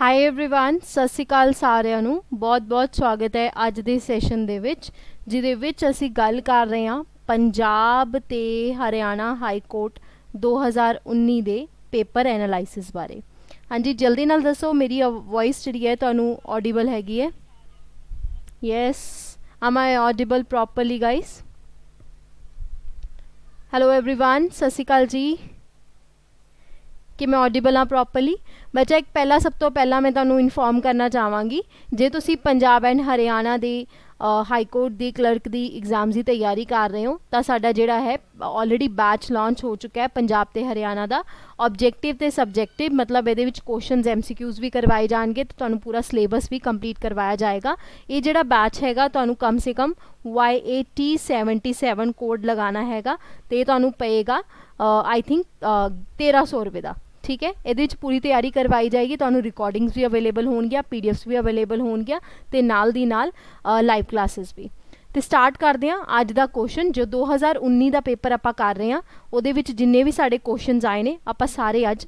High everyone ਸਤਿ ਸ਼੍ਰੀ ਅਕਾਲ ਸਾਰਿਆਂ ਨੂੰ ਬਹੁਤ-ਬਹੁਤ ਸਵਾਗਤ ਹੈ ਅੱਜ ਦੇ ਸੈਸ਼ਨ ਦੇ ਵਿੱਚ ਜਿਹਦੇ ਵਿੱਚ ਅਸੀਂ ਗੱਲ ਕਰ ਰਹੇ ਹਾਂ ਪੰਜਾਬ ਤੇ ਹਰਿਆਣਾ ਹਾਈ ਕੋਰਟ 2019 ਦੇ ਪੇਪਰ ਐਨਾਲਾਈਸਿਸ ਬਾਰੇ ਹਾਂਜੀ ਜਲਦੀ ਨਾਲ ਦੱਸੋ ਮੇਰੀ ਵੌਇਸ ਜਿਹੜੀ ਹੈ ਤੁਹਾਨੂੰ ਆਡੀਬਲ ਹੈਗੀ ਹੈ yes am i audible properly guys hello everyone ਸਤਿ ਸ਼੍ਰੀ ਅਕਾਲ ਜੀ ਕਿ ਮੈਂ ਆਡੀਬਲ ਹਾਂ ਪ੍ਰੋਪਰਲੀ ਬੱਚਾ, ਇੱਕ ਪਹਿਲਾ, ਸਭ ਤੋਂ ਪਹਿਲਾਂ ਮੈਂ ਤੁਹਾਨੂੰ ਇਨਫੋਰਮ ਕਰਨਾ ਚਾਹਾਂਗੀ। ਜੇ ਤੁਸੀਂ ਪੰਜਾਬ ਐਂਡ ਹਰਿਆਣਾ ਦੇ ਹਾਈ ਕੋਰਟ ਦੀ ਕਲਰਕ ਦੀ ਐਗਜ਼ਾਮ ਦੀ ਤਿਆਰੀ ਕਰ ਰਹੇ ਹੋ, ਤਾਂ ਸਾਡਾ ਜਿਹੜਾ ਹੈ ਆਲਰੇਡੀ ਬੈਚ ਲਾਂਚ ਹੋ ਚੁੱਕਾ ਹੈ ਪੰਜਾਬ ਤੇ ਹਰਿਆਣਾ ਦਾ। ਆਬਜੈਕਟਿਵ ਤੇ ਸਬਜੈਕਟਿਵ ਮਤਲਬ ਇਹਦੇ ਵਿੱਚ ਕੁਐਸਚਨਸ ਐਮਸੀਕਿਊਜ਼ ਵੀ ਕਰਵਾਏ ਜਾਣਗੇ, ਤੇ ਤੁਹਾਨੂੰ ਪੂਰਾ ਸਿਲੇਬਸ ਵੀ ਕੰਪਲੀਟ ਕਰਵਾਇਆ ਜਾਏਗਾ। ਇਹ ਜਿਹੜਾ ਬੈਚ ਹੈਗਾ, ਤੁਹਾਨੂੰ ਕਮ ਸੇ ਕਮ YAT77 ਕੋਡ ਲਗਾਉਣਾ ਹੈਗਾ, ਤੇ ਤੁਹਾਨੂੰ ਪਏਗਾ ਆਈ ਥਿੰਕ 1300 ਰੁਪਏ ਦਾ। ਠੀਕ ਹੈ? ਇਹਦੇ ਵਿੱਚ ਪੂਰੀ ਤਿਆਰੀ ਕਰਵਾਈ ਜਾਏਗੀ। ਤੁਹਾਨੂੰ ਰਿਕਾਰਡਿੰਗਸ ਵੀ ਅਵੇਲੇਬਲ ਹੋਣਗੀਆਂ ਪੀਡੀਐਫਸ ਵੀ ਅਵੇਲੇਬਲ ਹੋਣਗੀਆਂ ਤੇ ਨਾਲ ਦੀ ਨਾਲ ਲਾਈਵ ਕਲਾਸਿਸ ਵੀ। ਤੇ ਸਟਾਰਟ ਕਰਦੇ ਹਾਂ ਅੱਜ ਦਾ ਕੁਐਸਚਨ ਜੋ 2019 ਦਾ ਪੇਪਰ ਆਪਾਂ ਕਰ ਰਹੇ ਹਾਂ, ਉਹਦੇ ਵਿੱਚ ਜਿੰਨੇ ਵੀ ਸਾਡੇ ਕੁਐਸਚਨਸ ਆਏ ਨੇ, ਆਪਾਂ ਸਾਰੇ ਅੱਜ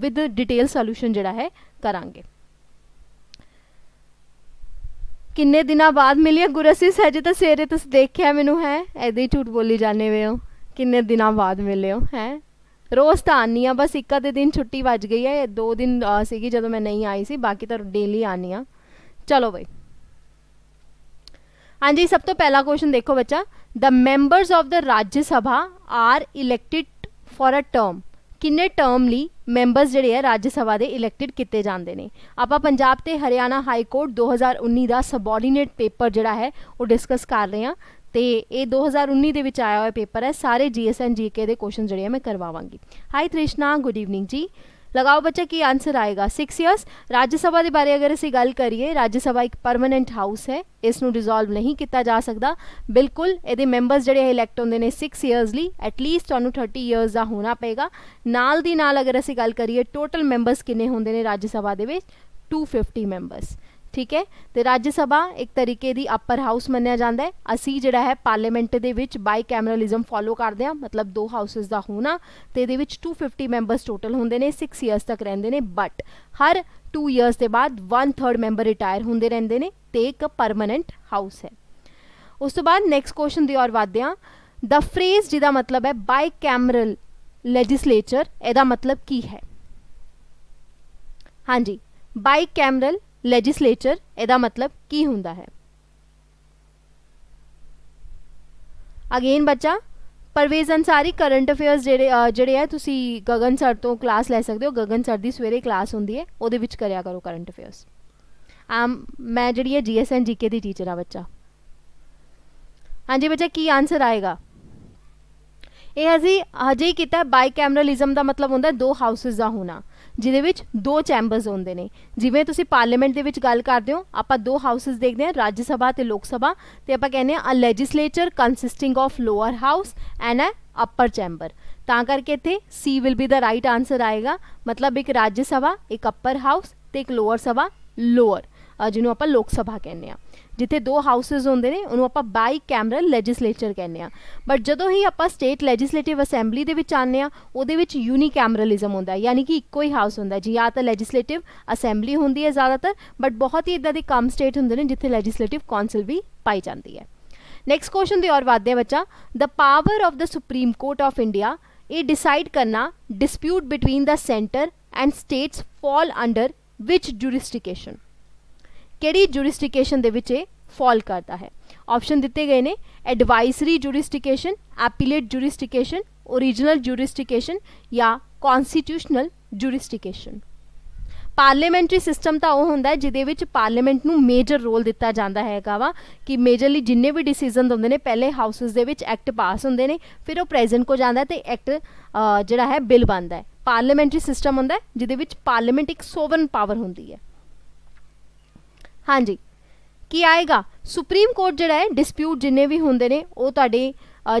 ਵਿਦ ਡਿਟੇਲ ਸੋਲੂਸ਼ਨ ਜਿਹੜਾ ਹੈ, ਕਰਾਂਗੇ। ਕਿੰਨੇ ਦਿਨਾਂ ਬਾਅਦ ਮਿਲਿਆ ਗੁਰਸੀਸ ਹਜੇ ਤਾਂ ਸਵੇਰੇ ਤੁਸੀਂ ਦੇਖਿਆ ਮੈਨੂੰ, ਹੈ? ਐਦੇ ਝੂਠ ਬੋਲੀ ਜਾਂਦੇ ਵੇ ਹੋ। ਕਿੰਨੇ ਦਿਨਾਂ ਬਾਅਦ ਮਿਲੇ ਹੋ, ਹੈ? ਰੋਜ਼ ਤਾਂ ਆਨੀ ਆ ਬਸ ਇੱਕ ਅੱਧੇ ਦਿਨ ਛੁੱਟੀ ਵੱਜ ਗਈ ਹੈ, ਦੋ ਦਿਨ ਸੀਗੀ ਜਦੋਂ ਮੈਂ ਨਹੀਂ ਆਈ ਸੀ, ਬਾਕੀ ਤਾਂ ਡੇਲੀ ਆਨੀ ਆ ਚਲੋ ਬਈ। ਹਾਂਜੀ, ਸਭ ਤੋਂ ਪਹਿਲਾ ਕੁਐਸਚਨ ਦੇਖੋ ਬੱਚਾ। The members of the Rajya Sabha are elected for a term ਕਿੰਨੇ ਟਰਮ ਲਈ ਮੈਂਬਰਸ ਜਿਹੜੇ ਹੈ ਰਾਜ ਸਭਾ ਦੇ ਇਲੈਕਟਿਡ ਕੀਤੇ ਜਾਂਦੇ ਨੇ? ਆਪਾਂ ਪੰਜਾਬ ਤੇ ਹਰਿਆਣਾ ਹਾਈ ਕੋਰਟ 2019 ਦਾ ਸਬਆਰਡੀਨੇਟ ਪੇਪਰ ਜਿਹੜਾ ਹੈ, ਉਹ ਡਿਸਕਸ ਕਰ ਰਹੇ ਹਾਂ। ਤੇ ਇਹ 2019 ਦੇ ਵਿੱਚ ਆਇਆ ਹੋਇਆ ਪੇਪਰ ਹੈ। ਸਾਰੇ ਜੀਐਸਐਨ ਜੀਕੇ ਦੇ ਕੁਐਸਚਨ ਜਿਹੜੇ ਮੈਂ ਕਰਵਾਵਾਂਗੀ। Hi Trishna good evening ji. ਲਗਾਓ ਬੱਚਾ ਕੀ ਆਨਸਰ ਆਏਗਾ। 6 ਇਅਰਸ ਰਾਜ ਸਭਾ ਦੇ ਬਾਰੇ ਅਗਰ ਅਸੀਂ ਗੱਲ ਕਰੀਏ, ਰਾਜ ਸਭਾ ਇੱਕ ਪਰਮਨੈਂਟ ਹਾਊਸ ਹੈ। ਇਸ ਨੂੰ ਡਿਸੋਲਵ ਨਹੀਂ ਕੀਤਾ ਜਾ ਸਕਦਾ। ਬਿਲਕੁਲ, ਇਹਦੇ ਮੈਂਬਰਸ ਜਿਹੜੇ ਇਲੈਕਟ ਹੁੰਦੇ ਨੇ 6 ਇਅਰਸ ਲਈ ਐਟਲੀਸਟ ਤੁਹਾਨੂੰ 30 ਇਅਰਸ ਦਾ ਹੋਣਾ ਪਏਗਾ। ਨਾਲ ਦੀ ਨਾਲ ਅਗਰ ਅਸੀਂ ਗੱਲ ਕਰੀਏ ਟੋਟਲ ਮੈਂਬਰਸ ਕਿੰਨੇ ਹੁੰਦੇ ਨੇ ਰਾਜ ਸਭਾ ਦੇ ਵਿੱਚ? 250 ਮੈਂਬਰਸ ਠੀਕ ਹੈ? ਤੇ ਰਾਜ ਸਭਾ ਇੱਕ ਤਰੀਕੇ ਦੀ ਅਪਰ ਹਾਊਸ ਮੰਨਿਆ ਜਾਂਦਾ ਹੈ। ਅਸੀਂ ਜਿਹੜਾ ਹੈ ਪਾਰਲੀਮੈਂਟ ਦੇ ਵਿੱਚ ਬਾਈ ਕੈਮਰਲਿਜ਼ਮ ਫੋਲੋ ਕਰਦੇ ਹਾਂ, ਮਤਲਬ ਦੋ ਹਾਊਸਸ ਦਾ ਹੋਣਾ ਤੇ ਇਹਦੇ ਵਿੱਚ 250 ਮੈਂਬਰਸ ਟੋਟਲ ਹੁੰਦੇ ਨੇ 6 ਇਅਰਸ ਤੱਕ ਰਹਿੰਦੇ ਨੇ ਬਟ ਹਰ 2 ਇਅਰਸ ਦੇ ਬਾਅਦ 1/3 ਮੈਂਬਰ ਰਿਟਾਇਰ ਹੁੰਦੇ ਰਹਿੰਦੇ ਨੇ ਤੇ ਇੱਕ ਪਰਮਨੈਂਟ ਹਾਊਸ ਹੈ। ਉਸ ਤੋਂ ਬਾਅਦ ਨੈਕਸਟ ਕੁਐਸਚਨ ਦੀ ਔਰ ਵਾਧਦੇ ਹਾਂ। ਦਾ ਫਰੇਜ਼ ਜਿਹਦਾ ਮਤਲਬ ਹੈ ਬਾਈ ਕੈਮਰਲ ਲੈਜਿਸਲੇਚਰ ਇਹਦਾ ਮਤਲਬ ਕੀ ਹੈ? ਹਾਂਜੀ ਬਾਈ ਕੈਮਰਲ ਲੈਜਿਸਲੇਚਰ ਇਹਦਾ ਮਤਲਬ ਕੀ ਹੁੰਦਾ ਹੈ? ਅਗੇਨ ਬੱਚਾ, ਪਰਵੇਜ਼ ਅਨਸਾਰੀ ਕਰੰਟ ਅਫੇਅਰਸ ਜਿਹੜੇ ਜਿਹੜੇ ਹੈ, ਤੁਸੀਂ ਗਗਨ ਸਰ ਤੋਂ ਕਲਾਸ ਲੈ ਸਕਦੇ ਹੋ। ਗਗਨ ਸਰ ਦੀ ਸਵੇਰੇ ਕਲਾਸ ਹੁੰਦੀ ਹੈ, ਉਹਦੇ ਵਿੱਚ ਕਰਿਆ ਕਰੋ ਕਰੰਟ ਅਫੇਅਰਸ ਆਮ, ਮੈਂ ਜਿਹੜੀ ਹੈ ਜੀਐਸਐਨ ਜੀਕੇ ਦੀ ਟੀਚਰ ਆ ਬੱਚਾ। ਹਾਂਜੀ ਬੱਚਾ, ਕੀ ਆਨਸਰ ਆਏਗਾ? ਇਹ ਅਸੀਂ ਹਜੇ ਹੀ ਕੀਤਾ ਬਾਈ ਕੈਮਰਲਿਜ਼ਮ ਦਾ ਮਤਲਬ ਹੁੰਦਾ ਦੋ ਹਾਊਸਸ ਦਾ ਹੋਣਾ। ਜਿਹਦੇ ਵਿੱਚ ਦੋ ਚੈਂਬਰਸ ਹੁੰਦੇ ਨੇ। ਜਿਵੇਂ ਤੁਸੀਂ ਪਾਰਲੀਮੈਂਟ ਦੇ ਵਿੱਚ ਗੱਲ ਕਰਦੇ ਹੋ, ਆਪਾਂ ਦੋ ਹਾਊਸਸ ਦੇਖਦੇ ਹਾਂ, ਰਾਜ ਸਭਾ ਤੇ ਲੋਕ ਸਭਾ, ਤੇ ਆਪਾਂ ਕਹਿੰਦੇ ਹਾਂ a legislature consisting of lower house and a upper chamber ਤਾਂ ਕਰਕੇ ਇੱਥੇ C will be the right answer ਆਏਗਾ। ਮਤਲਬ ਇੱਕ ਰਾਜ ਸਭਾ, ਇੱਕ ਅਪਰ ਹਾਊਸ ਤੇ ਇੱਕ ਲੋਅਰ ਸਭਾ ਲੋਅਰ ਜਿਹਨੂੰ ਆਪਾਂ ਲੋਕ ਸਭਾ ਕਹਿੰਦੇ ਆ ਜਿੱਥੇ ਦੋ ਹਾਊਸਸ ਹੁੰਦੇ ਨੇ, ਉਹਨੂੰ ਆਪਾਂ ਬਾਈ ਕੈਮਰਲ ਲੈਜਿਸਲੇਚਰ ਕਹਿੰਦੇ ਆ ਬਟ ਜਦੋਂ ਹੀ ਆਪਾਂ ਸਟੇਟ ਲੈਜਿਸਲੇਟਿਵ ਅਸੈਂਬਲੀ ਦੇ ਵਿੱਚ ਆਨੇ ਆ ਉਹਦੇ ਵਿੱਚ ਯੂਨੀਕੈਮਰਲਿਜ਼ਮ ਹੁੰਦਾ ਹੈ। ਯਾਨੀ ਕਿ ਇੱਕੋ ਹੀ ਹਾਊਸ ਹੁੰਦਾ ਜੀ ਜਾਂ ਤਾਂ ਲੈਜਿਸਲੇਟਿਵ ਅਸੈਂਬਲੀ ਹੁੰਦੀ ਹੈ ਜ਼ਿਆਦਾਤਰ ਬਟ ਬਹੁਤ ਹੀ ਇਦਾਂ ਦੇ ਕਮ ਸਟੇਟ ਹੁੰਦੇ ਨੇ, ਜਿੱਥੇ ਲੈਜਿਸਲੇਟਿਵ ਕਾਉਂਸਲ ਵੀ ਪਾਈ ਜਾਂਦੀ ਹੈ। ਨੈਕਸਟ ਕੁਐਸਚਨ ਦੀ ਔਰ ਵਾਧੇ ਬੱਚਾ। The power of the supreme court of India ਇਹ ਡਿਸਾਈਡ ਕਰਨਾ dispute between the centre and states fall under which jurisdiction ਕਿਹੜੀ ਜੁਰਿਸਡਿਕਸ਼ਨ ਦੇ ਵਿੱਚ ਇਹ ਫਾਲ ਕਰਦਾ ਹੈ ਆਪਸ਼ਨ ਦਿੱਤੇ ਗਏ ਨੇ advisory jurisdiction appellate jurisdiction original jurisdiction ਜਾਂ ਕਨਸਟੀਟਿਊਸ਼ਨਲ ਜੁਰਿਸਡਿਕਸ਼ਨ ਪਾਰਲੀਮੈਂਟਰੀ ਸਿਸਟਮ ਤਾਂ ਉਹ ਹੁੰਦਾ ਹੈ ਜਿਹਦੇ ਵਿੱਚ ਪਾਰਲੀਮੈਂਟ ਨੂੰ ਮੇਜਰ ਰੋਲ ਦਿੱਤਾ ਜਾਂਦਾ ਹੈਗਾ ਵਾ ਕਿ ਮੇਜਰਲੀ ਜਿੰਨੇ ਵੀ ਡਿਸੀਜਨ ਹੁੰਦੇ ਨੇ ਪਹਿਲੇ ਹਾਊਸਸ ਦੇ ਵਿੱਚ ਐਕਟ ਪਾਸ ਹੁੰਦੇ ਨੇ ਫਿਰ ਉਹ ਪ੍ਰੈਜ਼ੈਂਟ ਕੋ ਜਾਂਦਾ ਤੇ ਐਕਟ ਜਿਹੜਾ ਹੈ ਬਿੱਲ ਬਣਦਾ ਹੈ ਪਾਰਲੀਮੈਂਟਰੀ ਸਿਸਟਮ ਹੁੰਦਾ ਜਿਹਦੇ ਵਿੱਚ ਪਾਰਲੀਮੈਂਟ ਇੱਕ ਸੋਵਰਨ ਪਾਵਰ ਹੁੰਦੀ ਹੈ ਹਾਂਜੀ। ਕੀ ਆਏਗਾ? ਸੁਪਰੀਮ ਕੋਰਟ ਜਿਹੜਾ ਹੈ ਡਿਸਪਿਊਟ ਜਿੰਨੇ ਵੀ ਹੁੰਦੇ ਨੇ, ਉਹ ਤੁਹਾਡੇ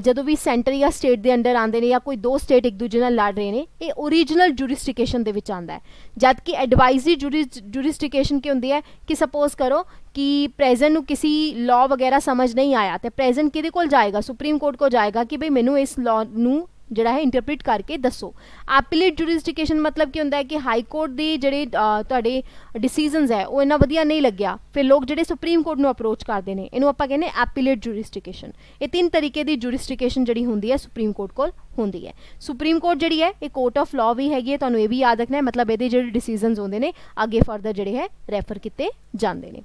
ਜਦੋਂ ਵੀ ਸੈਂਟਰ ਜਾਂ ਸਟੇਟ ਦੇ ਅੰਡਰ ਆਉਂਦੇ ਨੇ ਜਾਂ ਕੋਈ ਦੋ ਸਟੇਟ ਇੱਕ ਦੂਜੇ ਨਾਲ ਲੜ ਰਹੇ ਨੇ, ਇਹ origignal ਜੁਰਿਸਡਿਕੇਸ਼ਨ ਦੇ ਵਿੱਚ ਆਉਂਦਾ ਹੈ। ਜਦ ਕਿ ਐਡਵਾਈਜ਼ਰੀ ਜੁਰਿਸਡਿਕੇਸ਼ਨ ਕੀ ਹੁੰਦੀ ਹੈ ਕਿ ਸਪੋਜ਼ ਕਰੋ ਕਿ ਪ੍ਰੈਜ਼ੈਂਟ ਨੂੰ ਕਿਸੇ ਲਾਅ ਵਗੈਰਾ ਸਮਝ ਨਹੀਂ ਆਇਆ, ਤੇ ਪ੍ਰੈਜ਼ੈਂਟ ਕਿਹਦੇ ਕੋਲ ਜਾਏਗਾ? ਸੁਪਰੀਮ ਕੋਰਟ ਕੋਲ ਜਾਏਗਾ ਕਿ ਭਈ ਮੈਨੂੰ ਇਸ ਲਾਅ ਨੂੰ ਜਿਹੜਾ ਹੈ ਇੰਟਰਪ੍ਰੀਟ ਕਰਕੇ ਦੱਸੋ। ਐਪੀਲੇਟ ਜੁਰਿਸਡਿਕਸ਼ਨ ਮਤਲਬ ਕੀ ਹੁੰਦਾ ਹੈ ਕਿ ਹਾਈ ਕੋਰਟ ਦੇ ਜਿਹੜੇ ਤੁਹਾਡੇ ਡਿਸੀਜਨਸ ਹੈ, ਉਹ ਇੰਨਾ ਵਧੀਆ ਨਹੀਂ ਲੱਗਿਆ। ਫਿਰ ਲੋਕ ਜਿਹੜੇ ਸੁਪਰੀਮ ਕੋਰਟ ਨੂੰ ਅਪਰੋਚ ਕਰਦੇ ਨੇ, ਇਹਨੂੰ ਆਪਾਂ ਕਹਿੰਦੇ ਐਪੀਲੇਟ ਜੁਰਿਸਡਿਕਸ਼ਨ ਇਹ ਤਿੰਨ ਤਰੀਕੇ ਦੀ ਜੁਰਿਸਡਿਕਸ਼ਨ ਜਿਹੜੀ ਹੁੰਦੀ ਹੈ, ਸੁਪਰੀਮ ਕੋਰਟ ਕੋਲ ਹੁੰਦੀ ਹੈ। ਸੁਪਰੀਮ ਕੋਰਟ ਜਿਹੜੀ ਹੈ, ਇਹ ਕੋਰਟ ਆਫ ਲਾਅ ਵੀ ਹੈਗੀ ਹੈ, ਤੁਹਾਨੂੰ ਇਹ ਵੀ ਯਾਦ ਰੱਖਣਾ ਹੈ, ਮਤਲਬ ਇਹਦੇ ਜਿਹੜੇ ਡਿਸੀਜਨਸ ਹੁੰਦੇ ਨੇ, ਅੱਗੇ ਫਰਦਰ ਜਿਹੜੇ ਹੈ ਰੈਫਰ ਕੀਤੇ ਜਾਂਦੇ ਨੇ।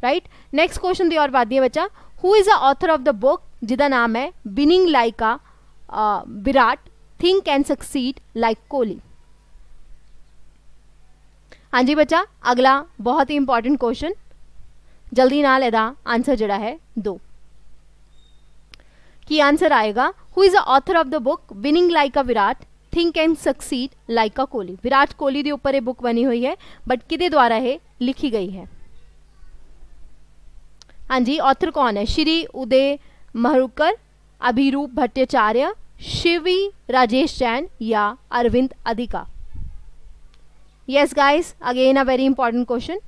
ਰਾਈਟ ਨੈਕਸਟ ਕੁਐਸਚਨ ਦੀ ਔਰ ਬਾਤ ਹੈ ਬੱਚਾ who is a author of the book ਜਿਹਦਾ ਨਾਮ ਹੈ ਬਿਨਿੰਗ ਲਾਈਕਾ Virat think and succeed like Kohli. हाँ जी बच्चा, अगला बहुत ही इंपॉर्टेंट क्वेश्चन जल्दी ना लेदा आंसर जड़ा है दो। की आंसर आएगा who is a author of the book winning like a Virat think and succeed like a Kohli? Virat Kohli के ऊपर ये बुक बनी हुई है बट कि द्वारा है? लिखी गई है। हाँ जी ऑथर कौन है? श्री उदय महरुकर अभिरूप भट्टाचार्य, शिवी राजेश जैन या Arvind Adiga. Yes guys again a very important question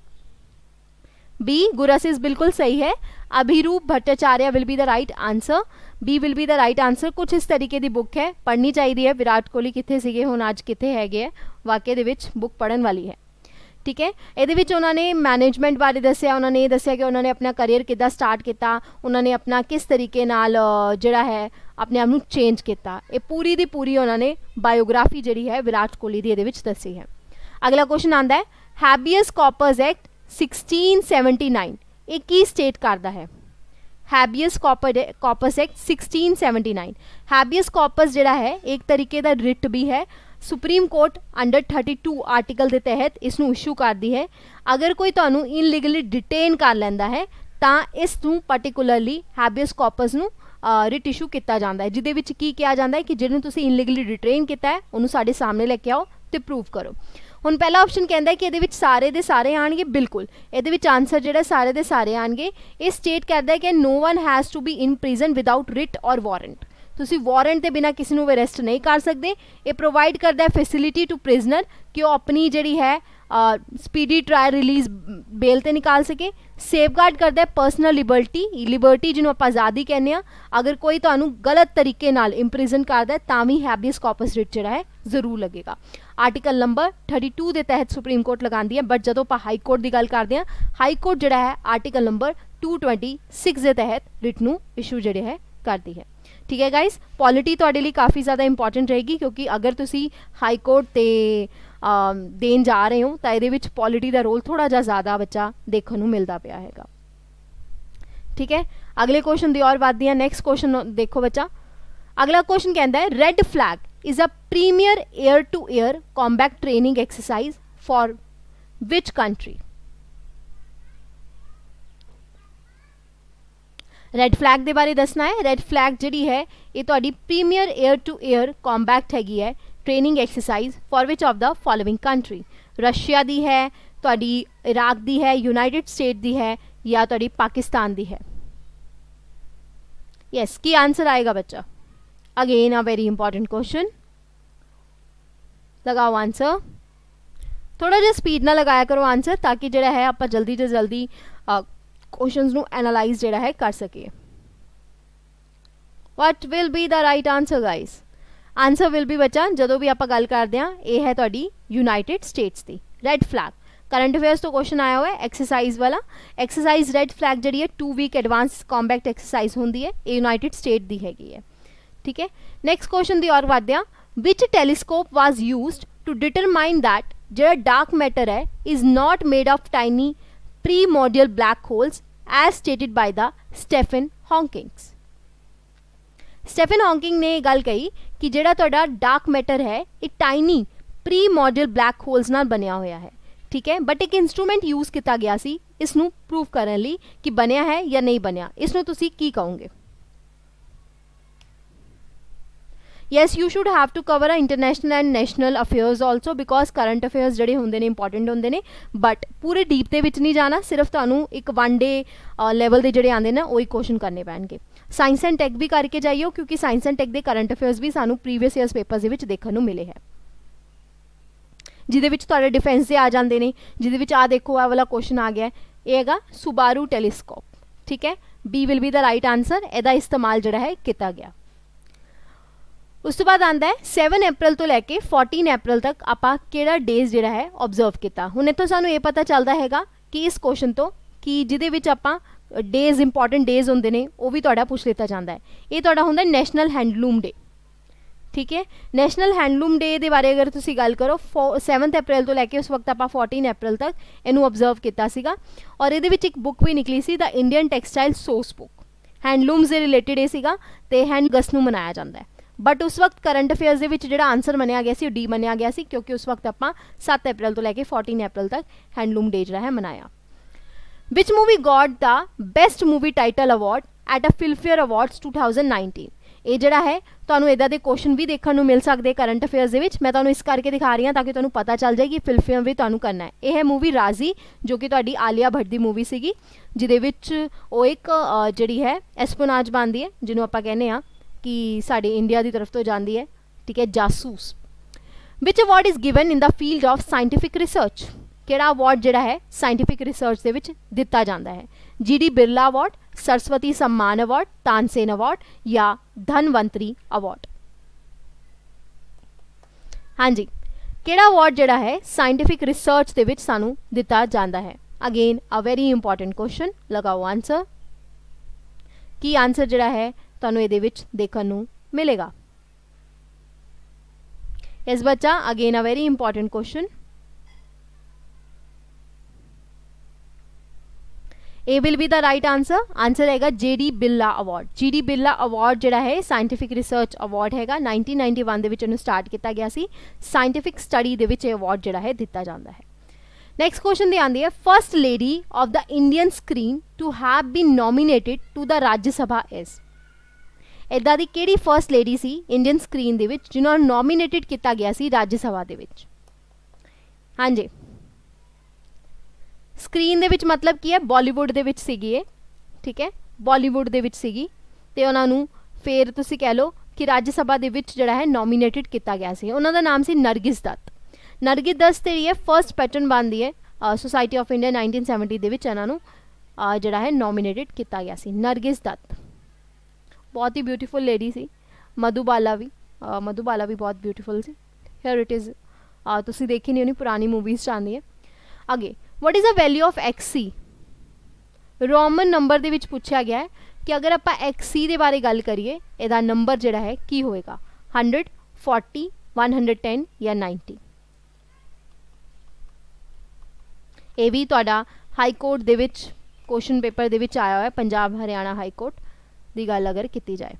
B गुरसिस बिल्कुल सही है। Abhirup Bhattacharya will be the right answer B will be the right answer कुछ इस तरीके की बुक है। पढ़नी चाहिए। है विराट कोहली कितने सीगे हूँ अज कितने है। वाकई बुक पढ़न वाली है। ਠੀਕ ਹੈ? ਇਹਦੇ ਵਿੱਚ ਉਹਨਾਂ ਨੇ ਮੈਨੇਜਮੈਂਟ ਬਾਰੇ ਦੱਸਿਆ, ਉਹਨਾਂ ਨੇ ਇਹ ਦੱਸਿਆ ਕਿ ਉਹਨਾਂ ਨੇ ਆਪਣਾ ਕੈਰੀਅਰ ਕਿੱਦਾਂ ਸਟਾਰਟ ਕੀਤਾ, ਉਹਨਾਂ ਨੇ ਆਪਣਾ ਕਿਸ ਤਰੀਕੇ ਨਾਲ ਜਿਹੜਾ ਹੈ, ਆਪਣੇ ਆਪ ਨੂੰ ਚੇਂਜ ਕੀਤਾ। ਇਹ ਪੂਰੀ ਦੀ ਪੂਰੀ ਉਹਨਾਂ ਨੇ ਬਾਇਓਗ੍ਰਾਫੀ ਜਿਹੜੀ ਹੈ ਵਿਰਾਟ ਕੋਹਲੀ ਦੀ ਇਹਦੇ ਵਿੱਚ ਦੱਸੀ ਹੈ। ਅਗਲਾ ਕੁਐਸਚਨ ਆਂਦਾ ਹੈ ਹੈਬੀਅਸ ਕਾਪਰਸ ਐਕਟ 1679 ਇਹ ਕੀ ਸਟੇਟ ਕਰਦਾ ਹੈ? Habeas corpus act 1679 habeas corpus ਜਿਹੜਾ ਹੈ, ਇੱਕ ਤਰੀਕੇ ਦਾ ਰਿਟ ਵੀ ਹੈ ਸੁਪਰੀਮ ਕੋਰਟ ਅੰਡਰ 32 ਆਰਟੀਕਲ ਦੇ ਤਹਿਤ ਇਸ ਨੂੰ ਇਸ਼ੂ ਕਰਦੀ ਹੈ। ਅਗਰ ਕੋਈ ਤੁਹਾਨੂੰ ਇਨਲੀਗਲੀ ਡਿਟੇਨ ਕਰ ਲੈਂਦਾ ਹੈ, ਤਾਂ ਇਸ ਨੂੰ ਪਾਰਟਿਕੂਲਰਲੀ ਹੈਬੀਅਸ ਕਾਰਪਸ ਨੂੰ ਰਿਟ ਇਸ਼ੂ ਕੀਤਾ ਜਾਂਦਾ ਹੈ, ਜਿਹਦੇ ਵਿੱਚ ਕੀ ਕਿਹਾ ਜਾਂਦਾ ਹੈ ਕਿ ਜਿਹਨੂੰ ਤੁਸੀਂ ਇਨਲੀਗਲੀ ਡਿਟੇਨ ਕੀਤਾ ਹੈ, ਉਹਨੂੰ ਸਾਡੇ ਸਾਹਮਣੇ ਲੈ ਕੇ ਆਓ ਤੇ ਪ੍ਰੂਵ ਕਰੋ। ਹੁਣ ਪਹਿਲਾ ਆਪਸ਼ਨ ਕਹਿੰਦਾ ਕਿ ਇਹਦੇ ਵਿੱਚ ਸਾਰੇ ਦੇ ਸਾਰੇ ਆਣਗੇ ਬਿਲਕੁਲ। ਇਹਦੇ ਵਿੱਚ ਆਨਸਰ ਜਿਹੜਾ ਸਾਰੇ ਦੇ ਸਾਰੇ ਆਣਗੇ ਇਹ ਸਟੇਟ ਕਰਦਾ ਹੈ ਕਿ no one has to be in prison without writ or warrant ਤੁਸੀਂ ਵਾਰੰਟ ਦੇ ਬਿਨਾ ਕਿਸੇ ਨੂੰ ਅਰੈਸਟ ਨਹੀਂ ਕਰ ਸਕਦੇ। ਇਹ ਪ੍ਰੋਵਾਈਡ ਕਰਦਾ ਹੈ ਫੈਸਿਲਿਟੀ ਟੂ ਪ੍ਰਿਜ਼ਨਰ ਕਿ ਉਹ ਆਪਣੀ ਜਿਹੜੀ ਹੈ ਸਪੀਡੀ ਟ੍ਰਾਇਲ ਰਿਲੀਜ਼ ਬੇਲ ਤੇ ਨਿਕਾਲ ਸਕੇ। ਸੇਫਗਾਰਡ ਕਰਦਾ ਹੈ ਪਰਸਨਲ ਲਿਬਰਟੀ ਲਿਬਰਟੀ ਜਿਹਨੂੰ ਆਪਾਂ ਆਜ਼ਾਦੀ ਕਹਿੰਦੇ ਆ ਅਗਰ ਕੋਈ ਤੁਹਾਨੂੰ ਗਲਤ ਤਰੀਕੇ ਨਾਲ ਇੰਪ੍ਰਿਜ਼ਨ ਕਰਦਾ ਹੈ, ਤਾਂ ਵੀ ਹੈਬੀਅਸ ਕਾਰਪਸ ਰਿਟ ਜਿਹੜਾ ਹੈ, ਜ਼ਰੂਰ ਲੱਗੇਗਾ। ਆਰਟੀਕਲ ਨੰਬਰ 32 ਦੇ ਤਹਿਤ ਸੁਪਰੀਮ ਕੋਰਟ ਲਗਾਉਂਦੀ ਹੈ ਬਟ ਜਦੋਂ ਆਪਾਂ ਹਾਈ ਕੋਰਟ ਦੀ ਗੱਲ ਕਰਦੇ ਆ ਹਾਈ ਕੋਰਟ ਜਿਹੜਾ ਹੈ ਆਰਟੀਕਲ ਨੰਬਰ 226 ਦੇ ਤਹਿਤ ਰਿਟ ਨੂੰ ਇਸ਼ੂ ਜਿਹੜੇ ਹੈ, ਕਰਦੀ ਹੈ। ਠੀਕ ਹੈ ਗਾਇਸ ਪੋਲਿਟੀ ਤੁਹਾਡੇ ਲਈ ਕਾਫੀ ਜ਼ਿਆਦਾ ਇੰਪੋਰਟੈਂਟ ਰਹੇਗੀ ਕਿਉਂਕਿ ਅਗਰ ਤੁਸੀਂ ਹਾਈ ਕੋਰਟ ਤੇ ਦੇਣ ਜਾ ਰਹੇ ਹੋ, ਤਾਂ ਇਹਦੇ ਵਿੱਚ ਪੋਲਿਟੀ ਦਾ ਰੋਲ ਥੋੜਾ ਜਿਹਾ ਜ਼ਿਆਦਾ ਬੱਚਾ ਦੇਖਣ ਨੂੰ ਮਿਲਦਾ ਪਿਆ ਹੈਗਾ। ਠੀਕ ਹੈ? ਅਗਲੇ ਕੁਐਸਚਨ ਦੀ ਔਰ ਵੱਧਦੇ ਹਾਂ ਨੈਕਸਟ ਕੁਐਸਚਨ ਦੇਖੋ ਬੱਚਾ। ਅਗਲਾ ਕੁਐਸਚਨ ਕਹਿੰਦਾ ਹੈ red flag is a premier air to air combat training exercise for which country red flag ਦੇ ਬਾਰੇ ਦੱਸਣਾ ਹੈ। ਰੈੱਡ ਫਲੈਗ ਜਿਹੜੀ ਹੈ, ਇਹ ਤੁਹਾਡੀ premier air to air combat ਹੈਗੀ ਹੈ training exercise for which of the following country Russia ਦੀ ਹੈ, ਤੁਹਾਡੀ ਇਰਾਕ ਦੀ ਹੈ ਯੂਨਾਈਟਿਡ ਸਟੇਟ ਦੀ ਹੈ ਜਾਂ ਤੁਹਾਡੀ ਪਾਕਿਸਤਾਨ ਦੀ ਹੈ? ਯੈਸ ਕੀ ਆਨਸਰ ਆਏਗਾ ਬੱਚਾ? Again a very important question ਲਗਾਓ ਆਨਸਰ ਥੋੜਾ ਜਿਹਾ ਸਪੀਡ ਨਾਲ ਲਗਾਇਆ ਕਰੋ ਆਨਸਰ ਤਾਂ ਕਿ ਜਿਹੜਾ ਹੈ, ਆਪਾਂ ਜਲਦੀ ਤੋਂ ਜਲਦੀ ਕੁਐਸਚਨਸ ਨੂੰ ਐਨਾਲਾਈਜ਼ ਜਿਹੜਾ ਹੈ ਕਰ ਸਕੀਏ what will be the right answer guys? Answer will be ਬੱਚਾ ਜਦੋਂ ਵੀ ਆਪਾਂ ਗੱਲ ਕਰਦੇ ਆ ਇਹ ਹੈ ਤੁਹਾਡੀ ਯੂਨਾਈਟਿਡ ਸਟੇਟਸ ਦੀ ਰੈੱਡ ਫਲੈਗ ਕਰੰਟ ਅਫੇਅਰਸ ਤੋਂ ਕੁਐਸਚਨ ਆਇਆ ਹੋਇਆ ਹੈ ਐਕਸਰਸਾਈਜ਼ ਵਾਲਾ ਐਕਸਰਸਾਈਜ਼ ਰੈੱਡ ਫਲੈਗ ਜਿਹੜੀ ਹੈ 2 ਵੀਕ ਐਡਵਾਂਸ ਕੰਬੈਕਟ ਐਕਸਰਸਾਈਜ਼ ਹੁੰਦੀ ਹੈ ਇਹ ਯੂਨਾਈਟਿਡ ਸਟੇਟ ਦੀ ਹੈਗੀ ਹੈ ਠੀਕ ਹੈ ਨੈਕਸਟ ਕੁਐਸਚਨ ਦੀ ਔਰ ਵਧਦੇ ਆ which telescope was used to determine that ਜਿਹੜਾ ਡਾਰਕ ਮੈਟਰ ਹੈ is not made of tiny primordial black holes, as stated by the Stephen Hawking. Stephen Hawking ਨੇ ਇਹ ਗੱਲ ਕਹੀ ਕਿ ਜਿਹੜਾ ਤੁਹਾਡਾ ਡਾਰਕ ਮੈਟਰ ਹੈ, ਇਹ ਟਾਈਨੀ ਪ੍ਰੀਮੋਡਲ ਬਲੈਕ ਹੋਲਸ ਨਾਲ ਬਣਿਆ ਹੋਇਆ ਹੈ, ਠੀਕ ਹੈ? ਬਟ ਇੱਕ ਇਨਸਟਰੂਮੈਂਟ ਯੂਜ਼ ਕੀਤਾ ਗਿਆ ਸੀ ਇਸ ਨੂੰ ਪ੍ਰੂਵ ਕਰਨ ਲਈ ਕਿ ਬਣਿਆ ਹੈ ਜਾਂ ਨਹੀਂ ਬਣਿਆ। ਇਸ ਨੂੰ ਤੁਸੀਂ ਕੀ ਕਹੋਗੇ? Yes, you should have to cover international and national affairs also because current affairs ਜਿਹੜੇ ਹੁੰਦੇ ਨੇ ਇੰਪੋਰਟੈਂਟ ਹੁੰਦੇ ਨੇ ਬਟ ਪੂਰੇ ਡੀਪ ਦੇ ਵਿੱਚ ਨਹੀਂ ਜਾਣਾ ਸਿਰਫ ਤੁਹਾਨੂੰ ਇੱਕ ਵਨ ਡੇ ਲੈਵਲ ਦੇ ਜਿਹੜੇ ਆਉਂਦੇ ਨੇ ਹੀ ਕੁਐਸਚਨ ਕਰਨੇ ਪੈਣਗੇ ਸਾਇੰਸ ਐਂਡ ਟੈਕ ਵੀ ਕਰਕੇ ਜਾਈਓ ਕਿਉਂਕਿ ਸਾਇੰਸ ਐਂਡ ਟੈਕ ਦੇ ਕਰੰਟ ਅਫੇਅਰਸ ਵੀ ਸਾਨੂੰ ਪ੍ਰੀਵੀਅਸ ਇਅਰਸ ਪੇਪਰਸ ਦੇ ਵਿੱਚ ਦੇਖਣ ਨੂੰ ਮਿਲੇ ਹੈ ਜਿਹਦੇ ਵਿੱਚ ਤੁਹਾਡੇ ਡਿਫੈਂਸ ਦੇ ਆ ਜਾਂਦੇ ਨੇ ਜਿਹਦੇ ਵਿੱਚ ਆ ਦੇਖੋ ਆ ਵਾਲਾ ਕੁਐਸਚਨ ਆ ਗਿਆ ਇਹ ਹੈਗਾ ਸੁਬਾਰੂ ਟੈਲੀਸਕੋਪ ਠੀਕ ਹੈ B will be the right answer ਇਹਦਾ ਇਸਤੇਮਾਲ ਜਿਹੜਾ ਹੈ ਕੀਤਾ ਗਿਆ ਉਸ ਤੋਂ ਬਾਅਦ ਆਂਦਾ ਹੈ 7 ਅਪ੍ਰੈਲ ਤੋਂ ਲੈ ਕੇ 14 ਅਪ੍ਰੈਲ ਤੱਕ ਆਪਾਂ ਕਿਹੜਾ ਡੇਜ਼ ਜਿਹੜਾ ਹੈ ਆਬਜ਼ਰਵ ਕੀਤਾ। ਹੁਣ ਇੱਥੋਂ ਸਾਨੂੰ ਇਹ ਪਤਾ ਚੱਲਦਾ ਹੈਗਾ ਕਿ ਇਸ ਕੁਐਸਚਨ ਤੋਂ ਕਿ ਜਿਹਦੇ ਵਿੱਚ ਆਪਾਂ ਡੇਜ਼ ਇੰਪੋਰਟੈਂਟ ਡੇਜ਼ ਹੁੰਦੇ ਨੇ, ਉਹ ਵੀ ਤੁਹਾਡਾ ਪੁੱਛ ਲਿੱਤਾ ਜਾਂਦਾ ਹੈ। ਇਹ ਤੁਹਾਡਾ ਹੁੰਦਾ ਨੈਸ਼ਨਲ ਹੈਂਡਲੂਮ ਡੇ ਠੀਕ ਹੈ? ਨੈਸ਼ਨਲ ਹੈਂਡਲੂਮ ਡੇ ਦੇ ਬਾਰੇ ਅਗਰ ਤੁਸੀਂ ਗੱਲ ਕਰੋ 7th ਅਪ੍ਰੈਲ ਤੋਂ ਲੈ ਕੇ ਉਸ ਵਕਤ ਆਪਾਂ 14 ਅਪ੍ਰੈਲ ਤੱਕ ਇਹਨੂੰ ਆਬਜ਼ਰਵ ਕੀਤਾ ਸੀਗਾ। ਔਰ ਇਹਦੇ ਵਿੱਚ ਇੱਕ ਬੁੱਕ ਵੀ ਨਿਕਲੀ ਸੀ the Indian textile source book handlooms ਦੇ ਰਿਲੇਟਡ ਇਹ ਸੀਗਾ ਤੇ ਹੈਂਡ ਗਸ ਨੂੰ ਮਨਾਇਆ ਜਾਂਦਾ ਹੈ। ਬਟ ਉਸ ਵਕਤ ਕਰੰਟ ਅਫੇਅਰਸ ਦੇ ਵਿੱਚ ਜਿਹੜਾ ਆਨਸਰ ਮੰਨਿਆ ਗਿਆ ਸੀ, ਉਹ ਡੀ ਮੰਨਿਆ ਗਿਆ ਸੀ, ਕਿਉਂਕਿ ਉਸ ਵਕਤ ਆਪਾਂ 7 ਅਪ੍ਰੈਲ ਤੋਂ ਲੈ ਕੇ 14 ਅਪ੍ਰੈਲ ਤੱਕ ਹੈਂਡਲੂਮ ਡੇ ਜਿਹੜਾ ਹੈ ਮਨਾਇਆ। ਵਿਚ movie got the best movie title award at a Filmfare awards 2019 ਇਹ ਜਿਹੜਾ ਹੈ, ਤੁਹਾਨੂੰ ਇਦਾਂ ਦੇ ਕੁਐਸਚਨ ਵੀ ਦੇਖਣ ਨੂੰ ਮਿਲ ਸਕਦੇ ਕਰੰਟ ਅਫੇਅਰਸ ਦੇ ਵਿੱਚ। ਮੈਂ ਤੁਹਾਨੂੰ ਇਸ ਕਰਕੇ ਦਿਖਾ ਰਹੀ ਹਾਂ ਤਾਂ ਕਿ ਤੁਹਾਨੂੰ ਪਤਾ ਚੱਲ ਜਾਏ ਕਿ ਫਿਲਫੇਅਰ ਵੀ ਤੁਹਾਨੂੰ ਕਰਨਾ ਹੈ। ਇਹ ਹੈ ਮੂਵੀ ਰਾਜ਼ੀ ਜੋ ਕਿ ਤੁਹਾਡੀ ਆਲੀਆ ਭੱਟ ਦੀ ਮੂਵੀ ਸੀਗੀ, ਜਿਹਦੇ ਵਿੱਚ ਉਹ ਇੱਕ ਜਿਹੜੀ ਹੈ ਐਸਪੋਨਾਜ ਬਣਦੀ ਹੈ, ਜਿਹਨੂੰ ਆਪਾਂ ਕਹਿੰਦੇ ਆ ਕਿ ਸਾਡੇ ਇੰਡੀਆ ਦੀ ਤਰਫ ਤੋਂ ਜਾਂਦੀ ਹੈ, ਠੀਕ ਹੈ, ਜਾਸੂਸ which award is given in the field of scientific research ਕਿਹੜਾ ਅਵਾਰਡ ਜਿਹੜਾ ਹੈ ਸਾਇੰਟਿਫਿਕ ਰਿਸਰਚ ਦੇ ਵਿੱਚ ਦਿੱਤਾ ਜਾਂਦਾ ਹੈ? ਜੀਡੀ ਬਿਰਲਾ ਅਵਾਰਡ ਸਰਸਵਤੀ ਸਨਮਾਨ ਅਵਾਰਡ ਤਾਨਸੇਨ ਅਵਾਰਡ ਜਾਂ ਧਨਵੰਤਰੀ ਅਵਾਰਡ ਹਾਂਜੀ, ਕਿਹੜਾ ਅਵਾਰਡ ਜਿਹੜਾ ਹੈ ਸਾਇੰਟਿਫਿਕ ਰਿਸਰਚ ਦੇ ਵਿੱਚ ਸਾਨੂੰ ਦਿੱਤਾ ਜਾਂਦਾ ਹੈ? Again a very important question ਲਗਾਓ ਆਨਸਰ ਕੀ ਆਨਸਰ ਜਿਹੜਾ ਹੈ ਤੁਹਾਨੂੰ ਇਹਦੇ ਵਿੱਚ ਦੇਖਣ ਨੂੰ ਮਿਲੇਗਾ। ਇਸ ਬੱਚਾ again a very important question ਇਹ will be the right answer answer ਹੈਗਾ GD Birla award GD Birla award ਜਿਹੜਾ ਹੈ ਸਾਇੰਟਿਫਿਕ ਰਿਸਰਚ ਅਵਾਰਡ ਹੈਗਾ। 1991 ਦੇ ਵਿੱਚ ਇਹਨੂੰ ਸਟਾਰਟ ਕੀਤਾ ਗਿਆ ਸੀ। ਸਾਇੰਟਿਫਿਕ ਸਟੱਡੀ ਦੇ ਵਿੱਚ ਇਹ ਅਵਾਰਡ ਜਿਹੜਾ ਹੈ ਦਿੱਤਾ ਜਾਂਦਾ ਹੈ। ਨੈਕਸਟ ਕੁਐਸਚਨ ਦੇ ਆਂਦੀ ਹੈ first lady of the Indian screen to have been nominated to the Rajya Sabha ਇਸ ਇਦਾਂ ਦੀ ਕਿਹੜੀ ਫਰਸਟ ਲੇਡੀ ਸੀ ਇੰਡੀਅਨ ਸਕਰੀਨ ਦੇ ਵਿੱਚ ਜਿਨ੍ਹਾਂ ਨੂੰ ਨੋਮੀਨੇਟਡ ਕੀਤਾ ਗਿਆ ਸੀ ਰਾਜ ਸਭਾ ਦੇ ਵਿੱਚ? ਹਾਂਜੀ। ਸਕਰੀਨ ਦੇ ਵਿੱਚ ਮਤਲਬ ਕੀ ਹੈ? ਬਾਲੀਵੁੱਡ ਦੇ ਵਿੱਚ ਸੀਗੀ ਇਹ, ਠੀਕ ਹੈ? ਬਾਲੀਵੁੱਡ ਦੇ ਵਿੱਚ ਸੀਗੀ ਤੇ ਉਹਨਾਂ ਨੂੰ ਫੇਰ ਤੁਸੀਂ ਕਹਿ ਲਓ ਕਿ ਰਾਜ ਸਭਾ ਦੇ ਵਿੱਚ ਜਿਹੜਾ ਹੈ ਨੋਮੀਨੇਟਡ ਕੀਤਾ ਗਿਆ ਸੀ। ਉਹਨਾਂ ਦਾ ਨਾਮ ਸੀ ਨਰਗਿਸ ਦੱਤ। ਨਰਗਿਸ ਦੱਤ ਤੇ ਇਹ ਫਰਸਟ ਪੈਟਰਨ ਬਣਦੀ ਹੈ ਸੋਸਾਇਟੀ ਆਫ ਇੰਡੀਆ 1970 ਦੇ ਵਿੱਚ ਇਹਨਾਂ ਨੂੰ ਜਿਹੜਾ ਹੈ ਨੋਮੀਨੇਟਡ ਕੀਤਾ ਗਿਆ ਸੀ। ਨਰਗਿਸ ਦੱਤ। ਬਹੁਤ ਹੀ ਬਿਊਟੀਫੁਲ ਲੇਡੀ ਸੀ ਮਧੂਬਾਲਾ ਵੀ ਮਧੂਬਾਲਾ ਵੀ ਬਹੁਤ ਬਿਊਟੀਫੁਲ ਸੀ ਹੇਅਰ ਇਟ ਇਜ਼ ਤੁਸੀਂ ਦੇਖੀ ਨਹੀਂ ਹੋਣੀ ਪੁਰਾਣੀ ਮੂਵੀਜ਼ ਚ ਆਉਂਦੀ ਹੈ ਅੱਗੇ what is the value of xc Roman number ਦੇ ਵਿੱਚ ਪੁੱਛਿਆ ਗਿਆ ਹੈ ਕਿ ਅਗਰ ਆਪਾਂ xc ਦੇ ਬਾਰੇ ਗੱਲ ਕਰੀਏ ਇਹਦਾ ਨੰਬਰ ਜਿਹੜਾ ਹੈ ਕੀ ਹੋਏਗਾ 100 40 110 ਜਾਂ 90 ਇਹ ਵੀ ਤੁਹਾਡਾ ਹਾਈ ਕੋਰਟ ਦੇ ਵਿੱਚ ਕੁਐਸਚਨ ਪੇਪਰ ਦੇ ਵਿੱਚ ਆਇਆ ਹੋਇਆ ਪੰਜਾਬ ਹਰਿਆਣਾ ਹਾਈ ਕੋਰਟ ਦੀ ਗੱਲ ਅਗਰ ਕੀਤੀ ਜਾਏ।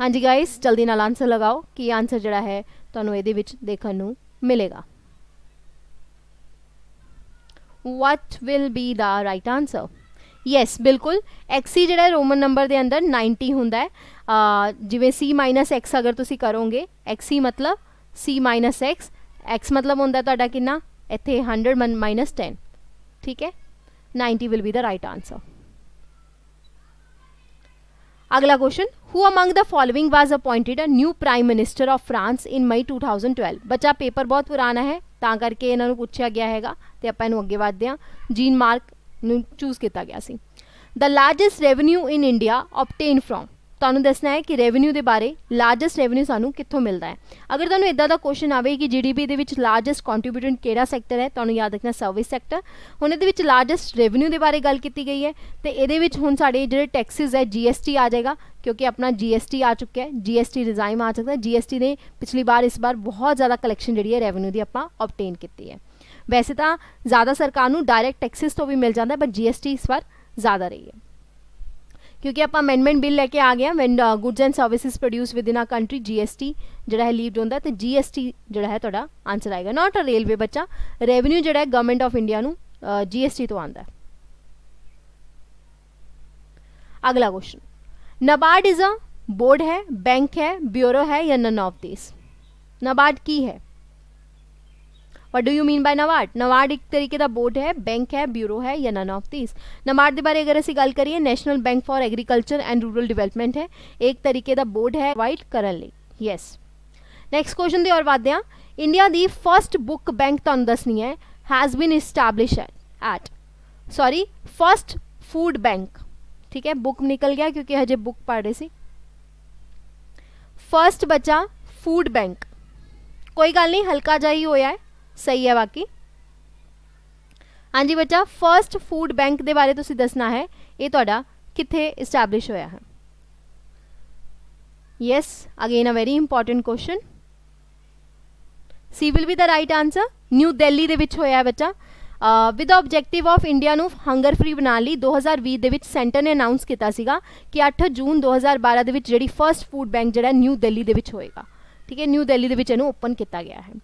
ਹਾਂਜੀ ਗਾਇਸ ਜਲਦੀ ਨਾਲ ਆਨਸਰ ਲਗਾਓ ਕੀ ਆਨਸਰ ਜਿਹੜਾ ਹੈ ਤੁਹਾਨੂੰ ਇਹਦੇ ਵਿੱਚ ਦੇਖਣ ਨੂੰ ਮਿਲੇਗਾ। What will be the right answer? Yes ਬਿਲਕੁਲ। Xc ਜਿਹੜਾ ਰੋਮਨ ਨੰਬਰ ਦੇ ਅੰਦਰ 90 ਹੁੰਦਾ ਹੈ। ਜਿਵੇਂ c x ਅਗਰ ਤੁਸੀਂ ਕਰੋਗੇ xc ਮਤਲਬ c x x ਮਤਲਬ ਹੁੰਦਾ ਤੁਹਾਡਾ ਕਿੰਨਾ? ਇੱਥੇ 100 10 ਠੀਕ ਹੈ? 90 will be the right answer ਅਗਲਾ question who among the following was appointed a new prime minister of France in May 2012 ਬੱਚਾ ਪੇਪਰ ਬਹੁਤ ਪੁਰਾਣਾ ਹੈ ਤਾਂ ਕਰਕੇ ਇਹਨਾਂ ਨੂੰ ਪੁੱਛਿਆ ਗਿਆ ਹੈਗਾ ਤੇ ਆਪਾਂ ਇਹਨੂੰ ਅੱਗੇ ਵਧਦੇ ਹਾਂ ਜੀਨ ਮਾਰਕ ਨੂੰ ਚੂਜ਼ ਕੀਤਾ ਗਿਆ ਸੀ the largest revenue in India obtain from ਤੁਹਾਨੂੰ ਦੱਸਣਾ ਹੈ ਕਿ ਰੈਵਨਿਊ ਦੇ ਬਾਰੇ ਲਾਰਜੈਸਟ ਰੈਵਨਿਊ ਸਾਨੂੰ ਕਿੱਥੋਂ ਮਿਲਦਾ ਹੈ? ਅਗਰ ਤੁਹਾਨੂੰ ਇਦਾਂ ਦਾ ਕੁਐਸਚਨ ਆਵੇ ਕਿ ਜੀਡੀਪੀ ਦੇ ਵਿੱਚ ਲਾਰਜੈਸਟ ਕੰਟਰੀਬਿਊਟਰ ਕਿਹੜਾ ਸੈਕਟਰ ਹੈ, ਤੁਹਾਨੂੰ ਯਾਦ ਰੱਖਣਾ ਸਰਵਿਸ ਸੈਕਟਰ ਹੁਣ ਇਹਦੇ ਵਿੱਚ ਲਾਰਜੈਸਟ ਰੈਵਨਿਊ ਦੇ ਬਾਰੇ ਗੱਲ ਕੀਤੀ ਗਈ ਹੈ, ਤੇ ਇਹਦੇ ਵਿੱਚ ਹੁਣ ਸਾਡੇ ਜਿਹੜੇ ਟੈਕਸਿਸ ਹੈ ਜੀਐਸਟੀ ਆ ਜਾਏਗਾ, ਕਿਉਂਕਿ ਆਪਣਾ ਜੀਐਸਟੀ ਆ ਚੁੱਕਿਆ ਹੈ ਜੀਐਸਟੀ ਰਿਜ਼ਾਈਮ ਆ ਚੁੱਕਾ ਹੈ। ਜੀਐਸਟੀ ਨੇ ਪਿਛਲੀ ਵਾਰ, ਇਸ ਵਾਰ ਬਹੁਤ ਜ਼ਿਆਦਾ ਕਲੈਕਸ਼ਨ ਜਿਹੜੀ ਹੈ ਰੈਵਨਿਊ ਦੀ ਆਪਾਂ ਆਬਟੇਨ ਕੀਤੀ ਹੈ। ਵੈਸੇ ਤਾਂ ਜ਼ਿਆਦਾ ਸਰਕਾਰ ਨੂੰ ਡਾਇਰੈਕਟ ਟੈਕਸਿਸ ਤੋਂ ਵੀ ਮਿਲ ਜਾਂਦਾ ਪਰ ਜੀਐਸਟੀ ਇਸ ਵਾਰ ਜ਼ਿਆਦਾ ਰਹੀ ਹੈ। ਕਿਉਂਕਿ ਆਪਾਂ ਅਮੈਂਡਮੈਂਟ ਬਿੱਲ ਲੈ ਕੇ ਆ ਗਏ ਆ when goods and services produce within a country GST ਜਿਹੜਾ ਹੈ ਲੀਵਡ ਹੁੰਦਾ ਤੇ ਜੀਐਸਟੀ ਜਿਹੜਾ ਹੈ ਤੁਹਾਡਾ ਆਨਸਰ ਆਏਗਾ ਨਾਟ ਅ ਰੇਲਵੇ ਬੱਚਾ ਰੈਵਨਿਊ ਜਿਹੜਾ ਹੈ ਗਵਰਨਮੈਂਟ ਆਫ ਇੰਡੀਆ ਨੂੰ ਜੀਐਸਟੀ ਤੋਂ ਆਉਂਦਾ ਹੈ ਅਗਲਾ question NABARD is a board है बैंक है ब्यूरो है या नन ऑफ दिस नबार्ड की है What do you mean by NABARD NABARD ਇੱਕ ਤਰੀਕੇ ਦਾ ਬੋਰਡ ਹੈ ਬੈਂਕ ਹੈ ਬਿਊਰੋ ਹੈ ਜਾਂ ਨਨ ਆਫ ਥੀਸ ਨਵਾਰਡ ਦੇ ਬਾਰੇ ਅਗਰ ਅਸੀਂ ਗੱਲ ਕਰੀਏ national bank for agriculture and rural development ਹੈ ਇੱਕ ਤਰੀਕੇ ਦਾ ਬੋਰਡ ਹੈ ਵਾਈਟ ਕਰਨ ਲਈ ਯੈਸ ਨੈਕਸਟ ਕੁਐਸਚਨ ਦੇ ਔਰ ਵਾਦਦੇ ਆ ਇੰਡੀਆ ਦੀ ਫਰਸਟ ਬੁੱਕ ਬੈਂਕ ਤੁਹਾਨੂੰ ਦੱਸਣੀ ਹੈ has been establish at sorry first food bank ਠੀਕ ਹੈ ਬੁੱਕ ਨਿਕਲ ਗਿਆ ਕਿਉਂਕਿ ਹਜੇ ਬੁੱਕ ਪੜ੍ਹ ਰਹੇ ਸੀ ਫਰਸਟ ਬੱਚਾ ਫੂਡ ਬੈਂਕ ਕੋਈ ਗੱਲ ਨਹੀਂ ਹਲਕਾ ਜਿਹਾ ਹੀ ਹੋਇਆ ਹੈ ਸਹੀ ਹੈ ਬਾਕੀ। ਹਾਂਜੀ ਬੱਚਾ ਫਰਸਟ ਫੂਡ ਬੈਂਕ ਦੇ ਬਾਰੇ ਤੁਸੀਂ ਦੱਸਣਾ ਹੈ। ਇਹ ਤੁਹਾਡਾ ਕਿੱਥੇ ਇਸਟੈਬਲਿਸ਼ ਹੋਇਆ ਹੈ। Yes, again a very important question C will be the right answer? New Delhi ਦੇ ਵਿੱਚ ਹੋਇਆ ਹੈ ਬੱਚਾ। ਵਿਦ ਆਬਜੈਕਟਿਵ ਆਫ ਇੰਡੀਆ ਨੂੰ ਹੰਗਰ ਫ੍ਰੀ ਬਣਾਉਣ ਲਈ 2020 ਦੇ ਵਿੱਚ ਸੈਂਟਰ ਨੇ ਅਨਾਉਂਸ ਕੀਤਾ ਸੀਗਾ ਕਿ 8 ਜੂਨ 2012 ਦੇ ਵਿੱਚ ਜਿਹੜੀ ਫਰਸਟ ਫੂਡ ਬੈਂਕ ਜਿਹੜਾ ਨਿਊ ਦਿੱਲੀ ਦੇ ਵਿੱਚ ਹੋਏਗਾ। ਠੀਕ ਹੈ ਨਿਊ ਦਿੱਲੀ ਦੇ ਵਿੱਚ ਇਹਨੂੰ ਓਪਨ ਕੀਤਾ ਗਿਆ ਹੈ।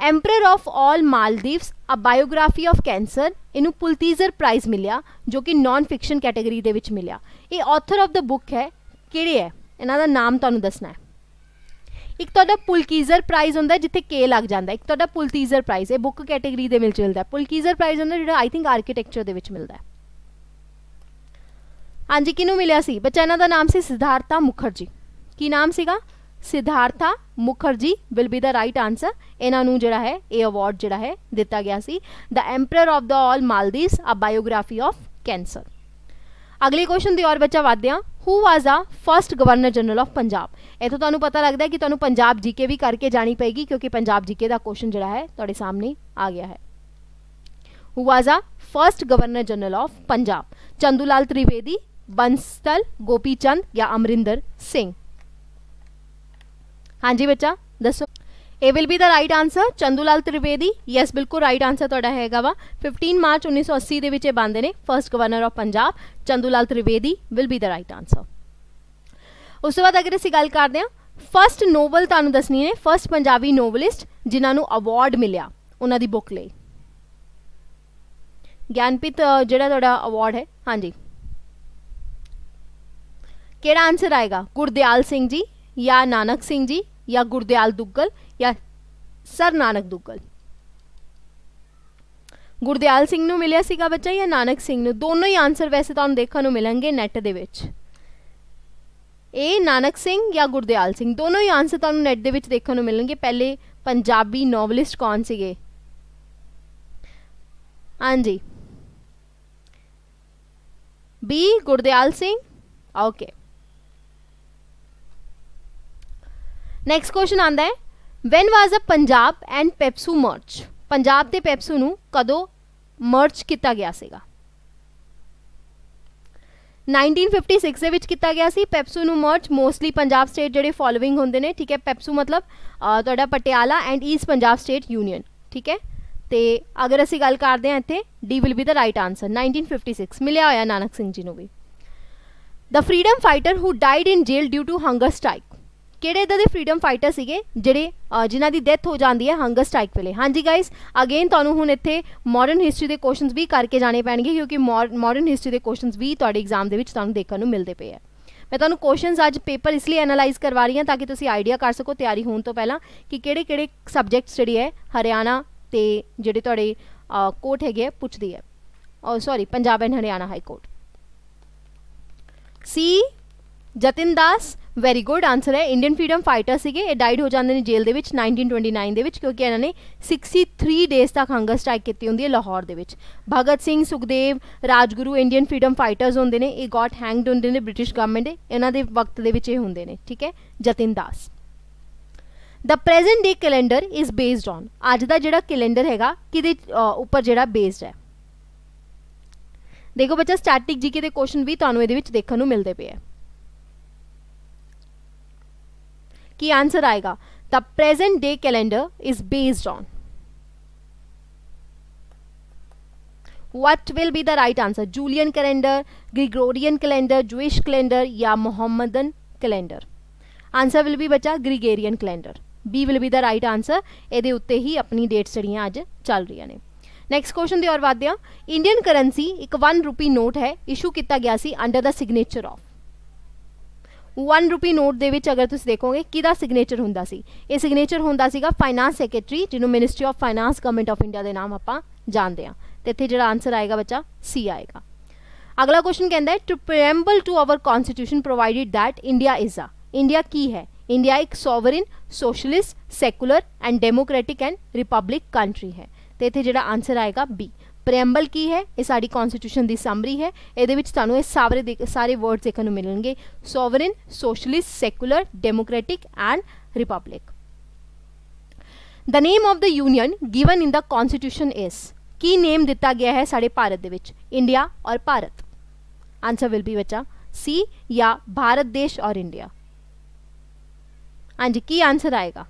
Emperor of all maladies a biography of cancer ਇਹਨੂੰ ਪੁਲਤੀਜ਼ਰ ਪ੍ਰਾਈਜ਼ ਮਿਲਿਆ, ਜੋ ਕਿ ਨਾਨ ਫਿਕਸ਼ਨ ਕੈਟਾਗਰੀ ਦੇ ਵਿੱਚ ਮਿਲਿਆ। ਇਹ ਆਥਰ ਆਫ ਦਾ ਬੁੱਕ ਹੈ, ਕਿਹੜੇ ਹੈ? ਇਹਨਾਂ ਦਾ ਨਾਮ ਤੁਹਾਨੂੰ ਦੱਸਣਾ ਹੈ। ਇੱਕ ਤੁਹਾਡਾ ਪੁਲਕੀਜ਼ਰ ਪ੍ਰਾਈਜ਼ ਹੁੰਦਾ, ਜਿੱਥੇ ਕੇ ਲੱਗ ਜਾਂਦਾ ਇੱਕ ਤੁਹਾਡਾ ਪੁਲਤੀਜ਼ਰ ਪ੍ਰਾਈਜ਼ ਇਹ ਬੁੱਕ ਕੈਟਾਗਰੀ ਦੇ ਵਿੱਚ ਮਿਲਦਾ ਪੁਲਕੀਜ਼ਰ ਪ੍ਰਾਈਜ਼ ਹੁੰਦਾ, ਜਿਹੜਾ ਆਈ ਥਿੰਕ ਆਰਕੀਟੈਕਚਰ ਦੇ ਵਿੱਚ ਮਿਲਦਾ ਹੈ। ਹਾਂਜੀ, ਕਿਹਨੂੰ ਮਿਲਿਆ ਸੀ? ਬੱਚਾ ਇਹਨਾਂ ਦਾ ਨਾਮ ਸੀ ਸਿਧਾਰਥਾ ਮੁਖਰਜੀ। ਕੀ ਨਾਮ ਸੀਗਾ? Siddhartha Mukherjee will be the right answer ਇਹਨਾਂ ਨੂੰ ਜਿਹੜਾ ਹੈ ਇਹ ਅਵਾਰਡ ਜਿਹੜਾ ਹੈ ਦਿੱਤਾ ਗਿਆ ਸੀ the emperor of the all maladies a biography of cancer ਅਗਲੇ ਕੁਐਸਚਨ ਦੀ ਔਰ ਬੱਚਾ ਵਧਦੇ ਹਾਂ who was a first governor general of Punjab ਇਥੋਂ ਤੁਹਾਨੂੰ ਪਤਾ ਲੱਗਦਾ ਹੈ ਕਿ ਤੁਹਾਨੂੰ ਪੰਜਾਬ ਜੀਕੇ ਵੀ ਕਰਕੇ ਜਾਣੀ ਪਏਗੀ ਕਿਉਂਕਿ ਪੰਜਾਬ ਜੀਕੇ ਦਾ ਕੁਐਸਚਨ ਜਿਹੜਾ ਹੈ ਤੁਹਾਡੇ ਸਾਹਮਣੇ ਆ ਗਿਆ ਹੈ who was a first governor general of Punjab Chandulal Trivedi Bansal Gopi Chand ਜਾਂ ਅਮਰਿੰਦਰ ਸਿੰਘ ਹਾਂਜੀ ਬੱਚਾ, ਦੱਸੋ। ਇਹ will be the right answer Chandulal Trivedi yes ਬਿਲਕੁਲ ਰਾਈਟ ਆਨਸਰ ਤੁਹਾਡਾ ਹੈਗਾ ਵਾ। 15 ਮਾਰਚ 1980 ਦੇ ਵਿੱਚ ਇਹ ਬੰਦੇ ਨੇ। First governor of Punjab Chandulal Trivedi will be the right answer ਉਸ ਤੋਂ ਬਾਅਦ ਅਗਰ ਅਸੀਂ ਗੱਲ ਕਰਦੇ ਹਾਂ ਫਰਸਟ ਨੋਵਲ ਤੁਹਾਨੂੰ ਦੱਸਣੀ ਹੈ ਫਰਸਟ ਪੰਜਾਬੀ ਨੋਵਲਿਸਟ ਜਿਨ੍ਹਾਂ ਨੂੰ ਅਵਾਰਡ ਮਿਲਿਆ ਉਹਨਾਂ ਦੀ ਬੁੱਕ ਲਈ। ਗਿਆਨਪਿਤ ਜਿਹੜਾ ਤੁਹਾਡਾ ਅਵਾਰਡ ਹੈ, ਹਾਂਜੀ। ਕਿਹੜਾ ਆਨਸਰ ਆਏਗਾ? ਗੁਰਦਿਆਲ ਸਿੰਘ ਜੀ ਜਾਂ ਨਾਨਕ ਸਿੰਘ ਜੀ ਜਾਂ ਗੁਰਦਿਆਲ ਦੁੱਗਲ ਜਾਂ ਸਰ ਨਾਨਕ ਦੁੱਗਲ। ਗੁਰਦਿਆਲ ਸਿੰਘ ਨੂੰ ਮਿਲਿਆ ਸੀਗਾ ਬੱਚਾ ਜਾਂ ਨਾਨਕ ਸਿੰਘ ਨੂੰ? ਦੋਨੋਂ ਹੀ ਆਨਸਰ ਵੈਸੇ ਤੁਹਾਨੂੰ ਦੇਖਣ ਨੂੰ ਮਿਲਣਗੇ ਨੈਟ ਦੇ ਵਿੱਚ। ਇਹ ਨਾਨਕ ਸਿੰਘ ਜਾਂ ਗੁਰਦਿਆਲ ਸਿੰਘ? ਦੋਨੋਂ ਹੀ ਆਨਸਰ ਤੁਹਾਨੂੰ ਨੈਟ ਦੇ ਵਿੱਚ ਦੇਖਣ ਨੂੰ ਮਿਲਣਗੇ। ਪਹਿਲੇ ਪੰਜਾਬੀ ਨੋਵਲਿਸਟ ਕੌਣ ਸੀਗੇ? ਹਾਂਜੀ। B Gurdial Singh? Okay next question ਆਂਦਾ ਹੈ। When was a Punjab and PEPSU merge Punjab ਤੇ ਪੈਪਸੂ ਨੂੰ ਕਦੋਂ ਮਰਚ ਕੀਤਾ ਗਿਆ ਸੀਗਾ? 1956 ਦੇ ਵਿੱਚ ਕੀਤਾ ਗਿਆ ਸੀ। ਪੈਪਸੂ ਨੂੰ ਮਰਚ ਮੋਸਟਲੀ ਪੰਜਾਬ ਸਟੇਟ ਜਿਹੜੇ ਫੋਲੋਇੰਗ ਹੁੰਦੇ ਨੇ, ਠੀਕ ਹੈ? ਪੈਪਸੂ ਮਤਲਬ ਤੁਹਾਡਾ Patiala and East Punjab state union ਠੀਕ ਹੈ? ਤੇ ਅਗਰ ਅਸੀਂ ਗੱਲ ਕਰਦੇ ਹਾਂ ਇੱਥੇ D will be the right answer 1956 ਮਿਲਿਆ ਹੋਇਆ ਨਾਨਕ ਸਿੰਘ ਜੀ ਨੂੰ ਵੀ। The freedom fighter who died in jail due to hunger strike ਕਿਹੜੇ ਇਦਾਂ ਦੇ ਫਰੀडम ਫਾਈਟਰ ਸੀਗੇ ਜਿਹੜੇ ਜਿਨ੍ਹਾਂ ਦੀ ਡੈਥ ਹੋ ਜਾਂਦੀ ਹੈ ਹੰਗਰ ਸਟ੍ਰਾਈਕ ਵੇਲੇ? ਹਾਂਜੀ ਗਾਇਸ ਅਗੇਨ ਤੁਹਾਨੂੰ ਹੁਣ ਇੱਥੇ ਮਾਡਰਨ ਹਿਸਟਰੀ ਦੇ ਕੁਐਸਚਨਸ ਵੀ ਕਰਕੇ ਜਾਣੇ ਪੈਣਗੇ, ਕਿਉਂਕਿ ਮਾਡਰਨ ਹਿਸਟਰੀ ਦੇ ਕੁਐਸਚਨਸ ਵੀ ਤੁਹਾਡੇ ਐਗਜ਼ਾਮ ਦੇ ਵਿੱਚ ਤੁਹਾਨੂੰ ਦੇਖਣ ਨੂੰ ਮਿਲਦੇ ਪਏ ਆ। ਮੈਂ ਤੁਹਾਨੂੰ ਕੁਐਸਚਨਸ ਅੱਜ ਪੇਪਰ ਇਸ ਲਈ ਐਨਾਲਾਈਜ਼ ਕਰਵਾ ਰਹੀ ਹਾਂ ਤਾਂ ਕਿ ਤੁਸੀਂ ਆਈਡੀਆ ਕਰ ਸਕੋ ਤਿਆਰੀ ਹੋਣ ਤੋਂ ਪਹਿਲਾਂ ਕਿ ਕਿਹੜੇ ਕਿਹੜੇ ਸਬਜੈਕਟਸ ਜਿਹੜੇ ਹੈ ਹਰਿਆਣਾ ਤੇ ਜਿਹੜੇ ਤੁਹਾਡੇ ਕੋਰਟ ਹੈਗੇ ਪੁੱਛਦੀ ਹੈ। ਔਰ sorry Punjab and Haryana high court. C, Jatin Das very good answer ਹੈ। ਇੰਡੀਅਨ ਫਰੀडम ਫਾਈਟਰ ਸੀਗੇ। ਇਹ ਡਾਈਡ ਹੋ ਜਾਂਦੇ ਨੇ ਜੇਲ੍ਹ ਦੇ ਵਿੱਚ 1929 ਦੇ ਵਿੱਚ, ਕਿਉਂਕਿ ਇਹਨਾਂ ਨੇ 63 ਡੇਸ ਤੱਕ ਹੰਗਰ ਸਟ੍ਰਾਈਕ ਕੀਤੀ ਹੁੰਦੀ ਹੈ ਲਾਹੌਰ ਦੇ ਵਿੱਚ। Bhagat Singh, Sukhdev, Rajguru Indian freedom fighters ਹੁੰਦੇ ਨੇ। ਇਹ ਗਾਟ ਹੈਂਗਡ ਹੁੰਦੇ ਨੇ ਬ੍ਰਿਟਿਸ਼ ਗਵਰਨਮੈਂਟ ਦੇ। ਇਹਨਾਂ ਦੇ ਵਕਤ ਦੇ ਵਿੱਚ ਇਹ ਹੁੰਦੇ ਨੇ, ਠੀਕ ਹੈ? Jatin Das. The present day calendar is based on ਅੱਜ ਦਾ ਜਿਹੜਾ ਕੈਲੰਡਰ ਹੈਗਾ, ਕਿਹਦੇ ਉੱਪਰ ਜਿਹੜਾ ਬੇਸਡ ਹੈ। ਦੇਖੋ ਬੱਚਾ ਸਟੈਟਿਕ ਜੀਕੇ ਦੇ ਕੁਐਸਚਨ ਵੀ ਤੁਹਾਨੂੰ ਇਹਦੇ ਵਿੱਚ ਦੇਖਣ ਨੂੰ ਮਿਲਦੇ ਪਏ ਆ ਕੀ ਆਨਸਰ ਆਏਗਾ the present day calendar is based on what will be the right answer? Julian calendar, gregorian calendar, jewish calendar या mohammedan calendar? Answer will be ਬੱਚਾ Gregorian calendar B will be the right answer ਇਹਦੇ ਉੱਤੇ ਹੀ ਆਪਣੀ dates ਜਿਹੜੀਆਂ ਅੱਜ ਚੱਲ ਰਹੀਆਂ ਨੇ ਨੈਕਸਟ ਕੁਐਸਚਨ ਦੀ ਔਰ ਵਾਦਿਆ ਇੰਡੀਅਨ ਕਰੰਸੀ ਇੱਕ 1 ਰੁਪੀ ਨੋਟ ਹੈ ਇਸ਼ੂ ਕੀਤਾ ਗਿਆ ਸੀ under the signature of 1 rupee note ਦੇ ਵਿੱਚ ਅਗਰ ਤੁਸੀਂ ਦੇਖੋਗੇ, ਕਿਹਦਾ ਸਿਗਨੇਚਰ ਹੁੰਦਾ ਸੀ? ਇਹ ਸਿਗਨੇਚਰ ਹੁੰਦਾ ਸੀਗਾ ਫਾਈਨਾਂਸ ਸੈਕਟਰੀ ਜਿਹਨੂੰ ministry of finance government of India ਦੇ ਨਾਮ ਆਪਾਂ ਜਾਣਦੇ ਆ ਤੇ ਇੱਥੇ ਜਿਹੜਾ ਆਨਸਰ ਆਏਗਾ ਬੱਚਾ ਸੀ ਆਏਗਾ। ਅਗਲਾ ਕੁਐਸਚਨ ਕਹਿੰਦਾ ਹੈ to preamble to our constitution provided that India is a India ਕੀ ਹੈ? ਇੰਡੀਆ ਇੱਕ sovereign socialist secular and democratic and republic country ਹੈ। ਤੇ ਇੱਥੇ ਜਿਹੜਾ ਆਨਸਰ ਆਏਗਾ ਬੀ ਪ੍ਰੈਂਬਲ ਕੀ ਹੈ ਇਹ ਸਾਡੀ ਕਨਸਟੀਟਿਊਸ਼ਨ ਦੀ ਸਮਰੀ ਹੈ ਇਹਦੇ ਵਿੱਚ ਤੁਹਾਨੂੰ ਇਹ ਸਾਰੇ ਸਾਰੇ ਵਰਡਸ ਦੇਖਣ ਨੂੰ ਮਿਲਣਗੇ sovereign socialist secular democratic and republic the name of the union given in the constitution is Ki name ਦਿੱਤਾ ਗਿਆ ਹੈ ਸਾਡੇ ਭਾਰਤ ਦੇ ਵਿੱਚ ਇੰਡੀਆ ਔਰ ਭਾਰਤ ਆਨਸਰ ਵਿਲ ਬੀ ਬੱਚਾ ਸੀ ਜਾਂ ਭਾਰਤ ਦੇਸ਼ ਔਰ ਇੰਡੀਆ ਹਾਂਜੀ ਕੀ ਆਨਸਰ ਆਏਗਾ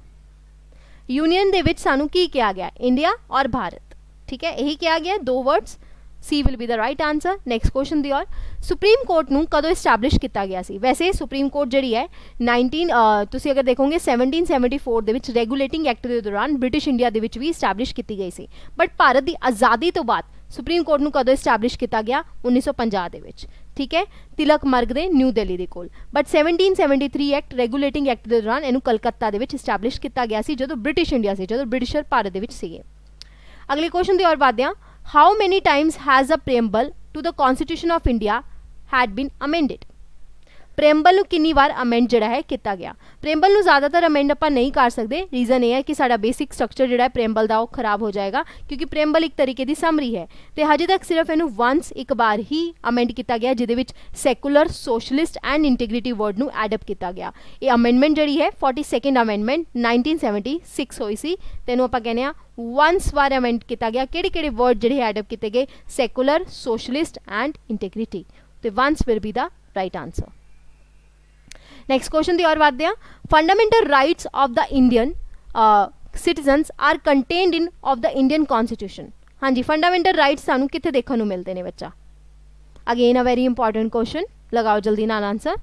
ਯੂਨੀਅਨ ਦੇ ਵਿੱਚ ਸਾਨੂੰ ਕੀ ਕਿਹਾ ਗਿਆ ਇੰਡੀਆ ਔਰ ਭਾਰਤ ਠੀਕ ਹੈ, ਇਹੀ ਕਿਹਾ ਗਿਆ ਦੋ words C will be the right answer next question ਦੀ ਔਰ ਸੁਪਰੀਮ ਕੋਰਟ ਨੂੰ ਕਦੋਂ ਐਸਟੈਬਲਿਸ਼ ਕੀਤਾ ਗਿਆ ਸੀ? ਵੈਸੇ ਸੁਪਰੀਮ ਕੋਰਟ ਜਿਹੜੀ ਹੈ 19 ਤੁਸੀਂ ਅਗਰ ਦੇਖੋਗੇ 1774 ਦੇ ਵਿੱਚ ਰੈਗੂਲੇਟਿੰਗ ਐਕਟ ਦੇ ਦੌਰਾਨ ਬ੍ਰਿਟਿਸ਼ ਇੰਡੀਆ ਦੇ ਵਿੱਚ ਵੀ ਐਸਟੈਬਲਿਸ਼ ਕੀਤੀ ਗਈ ਸੀ। ਬਟ ਭਾਰਤ ਦੀ ਆਜ਼ਾਦੀ ਤੋਂ ਬਾਅਦ ਸੁਪਰੀਮ ਕੋਰਟ ਨੂੰ ਕਦੋਂ ਐਸਟੈਬਲਿਸ਼ ਕੀਤਾ ਗਿਆ? 1950 ਦੇ ਵਿੱਚ। ਠੀਕ ਹੈ, ਤਿਲਕ ਮਰਗ ਦੇ ਨਿਊ ਦਿੱਲੀ ਦੇ ਕੋਲ। ਬਟ 1773 ਐਕਟ ਰੈਗੂਲੇਟਿੰਗ ਐਕਟ ਦੇ ਦੌਰਾਨ ਇਹਨੂੰ ਕਲਕੱਤਾ ਦੇ ਵਿੱਚ ਐਸਟੈਬਲਿਸ਼ ਕੀਤਾ ਗਿਆ ਸੀ, ਜਦੋਂ ਬ੍ਰਿਟਿਸ਼ ਇੰਡੀਆ ਸੀ, ਜਦੋਂ ਬ੍ਰਿਟਿਸ਼ਰ ਭਾਰਤ ਦੇ ਵਿੱਚ ਸੀਗੇ। ਅਗਲੇ ਕੁਐਸਚਨ ਦੀ ਔਰ ਵਾਦਿਆਂ how many times has a preamble to the constitution of India had been amended preamble ਨੂੰ ਕਿੰਨੀ ਵਾਰ ਅਮੈਂਡ ਜਿਹੜਾ ਹੈ ਕੀਤਾ ਗਿਆ। ਪ੍ਰੇਮਬਲ ਨੂੰ ਜ਼ਿਆਦਾਤਰ ਅਮੈਂਡ ਆਪਾਂ ਨਹੀਂ ਕਰ ਸਕਦੇ। ਰੀਜ਼ਨ ਇਹ ਹੈ ਕਿ ਸਾਡਾ ਬੇਸਿਕ ਸਟਰਕਚਰ ਜਿਹੜਾ ਹੈ ਪ੍ਰੇਮਬਲ ਦਾ ਉਹ ਖਰਾਬ ਹੋ ਜਾਏਗਾ, ਕਿਉਂਕਿ ਪ੍ਰੇਮਬਲ ਇੱਕ ਤਰੀਕੇ ਦੀ ਸਮਰੀ ਹੈ। ਤੇ ਹਜੇ ਤੱਕ ਸਿਰਫ ਇਹਨੂੰ ਵਾਂਸ ਇੱਕ ਵਾਰ ਹੀ ਅਮੈਂਡ ਕੀਤਾ ਗਿਆ, ਜਿਹਦੇ ਵਿੱਚ secular socialist and integrity word ਨੂੰ ਐਡਪ ਕੀਤਾ ਗਿਆ। ਇਹ ਅਮੈਂਡਮੈਂਟ ਜਿਹੜੀ ਹੈ 42nd ਅਮੈਂਡਮੈਂਟ 1976 ਹੋਈ ਸੀ। ਤੈਨੂੰ ਆਪਾਂ ਕਹਿੰਦੇ ਆ ਵਾਂਸ ਵਾਰ ਅਮੈਂਡ ਕੀਤਾ ਗਿਆ। ਕਿਹੜੇ ਕਿਹੜੇ ਵਰਡ ਜਿਹੜੇ ਐਡਪ ਕੀਤੇ ਗਏ? ਸੈਕੂਲਰ ਸੋਸ਼ਲਿਸਟ ਐਂਡ ਇੰਟੀਗ੍ਰਿਟੀ ਤੇ once will be the right answer next question ਦੀ ਔਰ ਵਧਦੇ ਹਾਂ। Fundamental rights of the Indian citizens are contained in of the Indian constitution ਹਾਂਜੀ ਫੰਡਾਮੈਂਟਲ ਰਾਈਟਸ ਸਾਨੂੰ ਕਿੱਥੇ ਦੇਖਣ ਨੂੰ ਮਿਲਦੇ ਨੇ ਬੱਚਾ? Again a very important question ਲਗਾਓ ਜਲਦੀ ਨਾਲ answer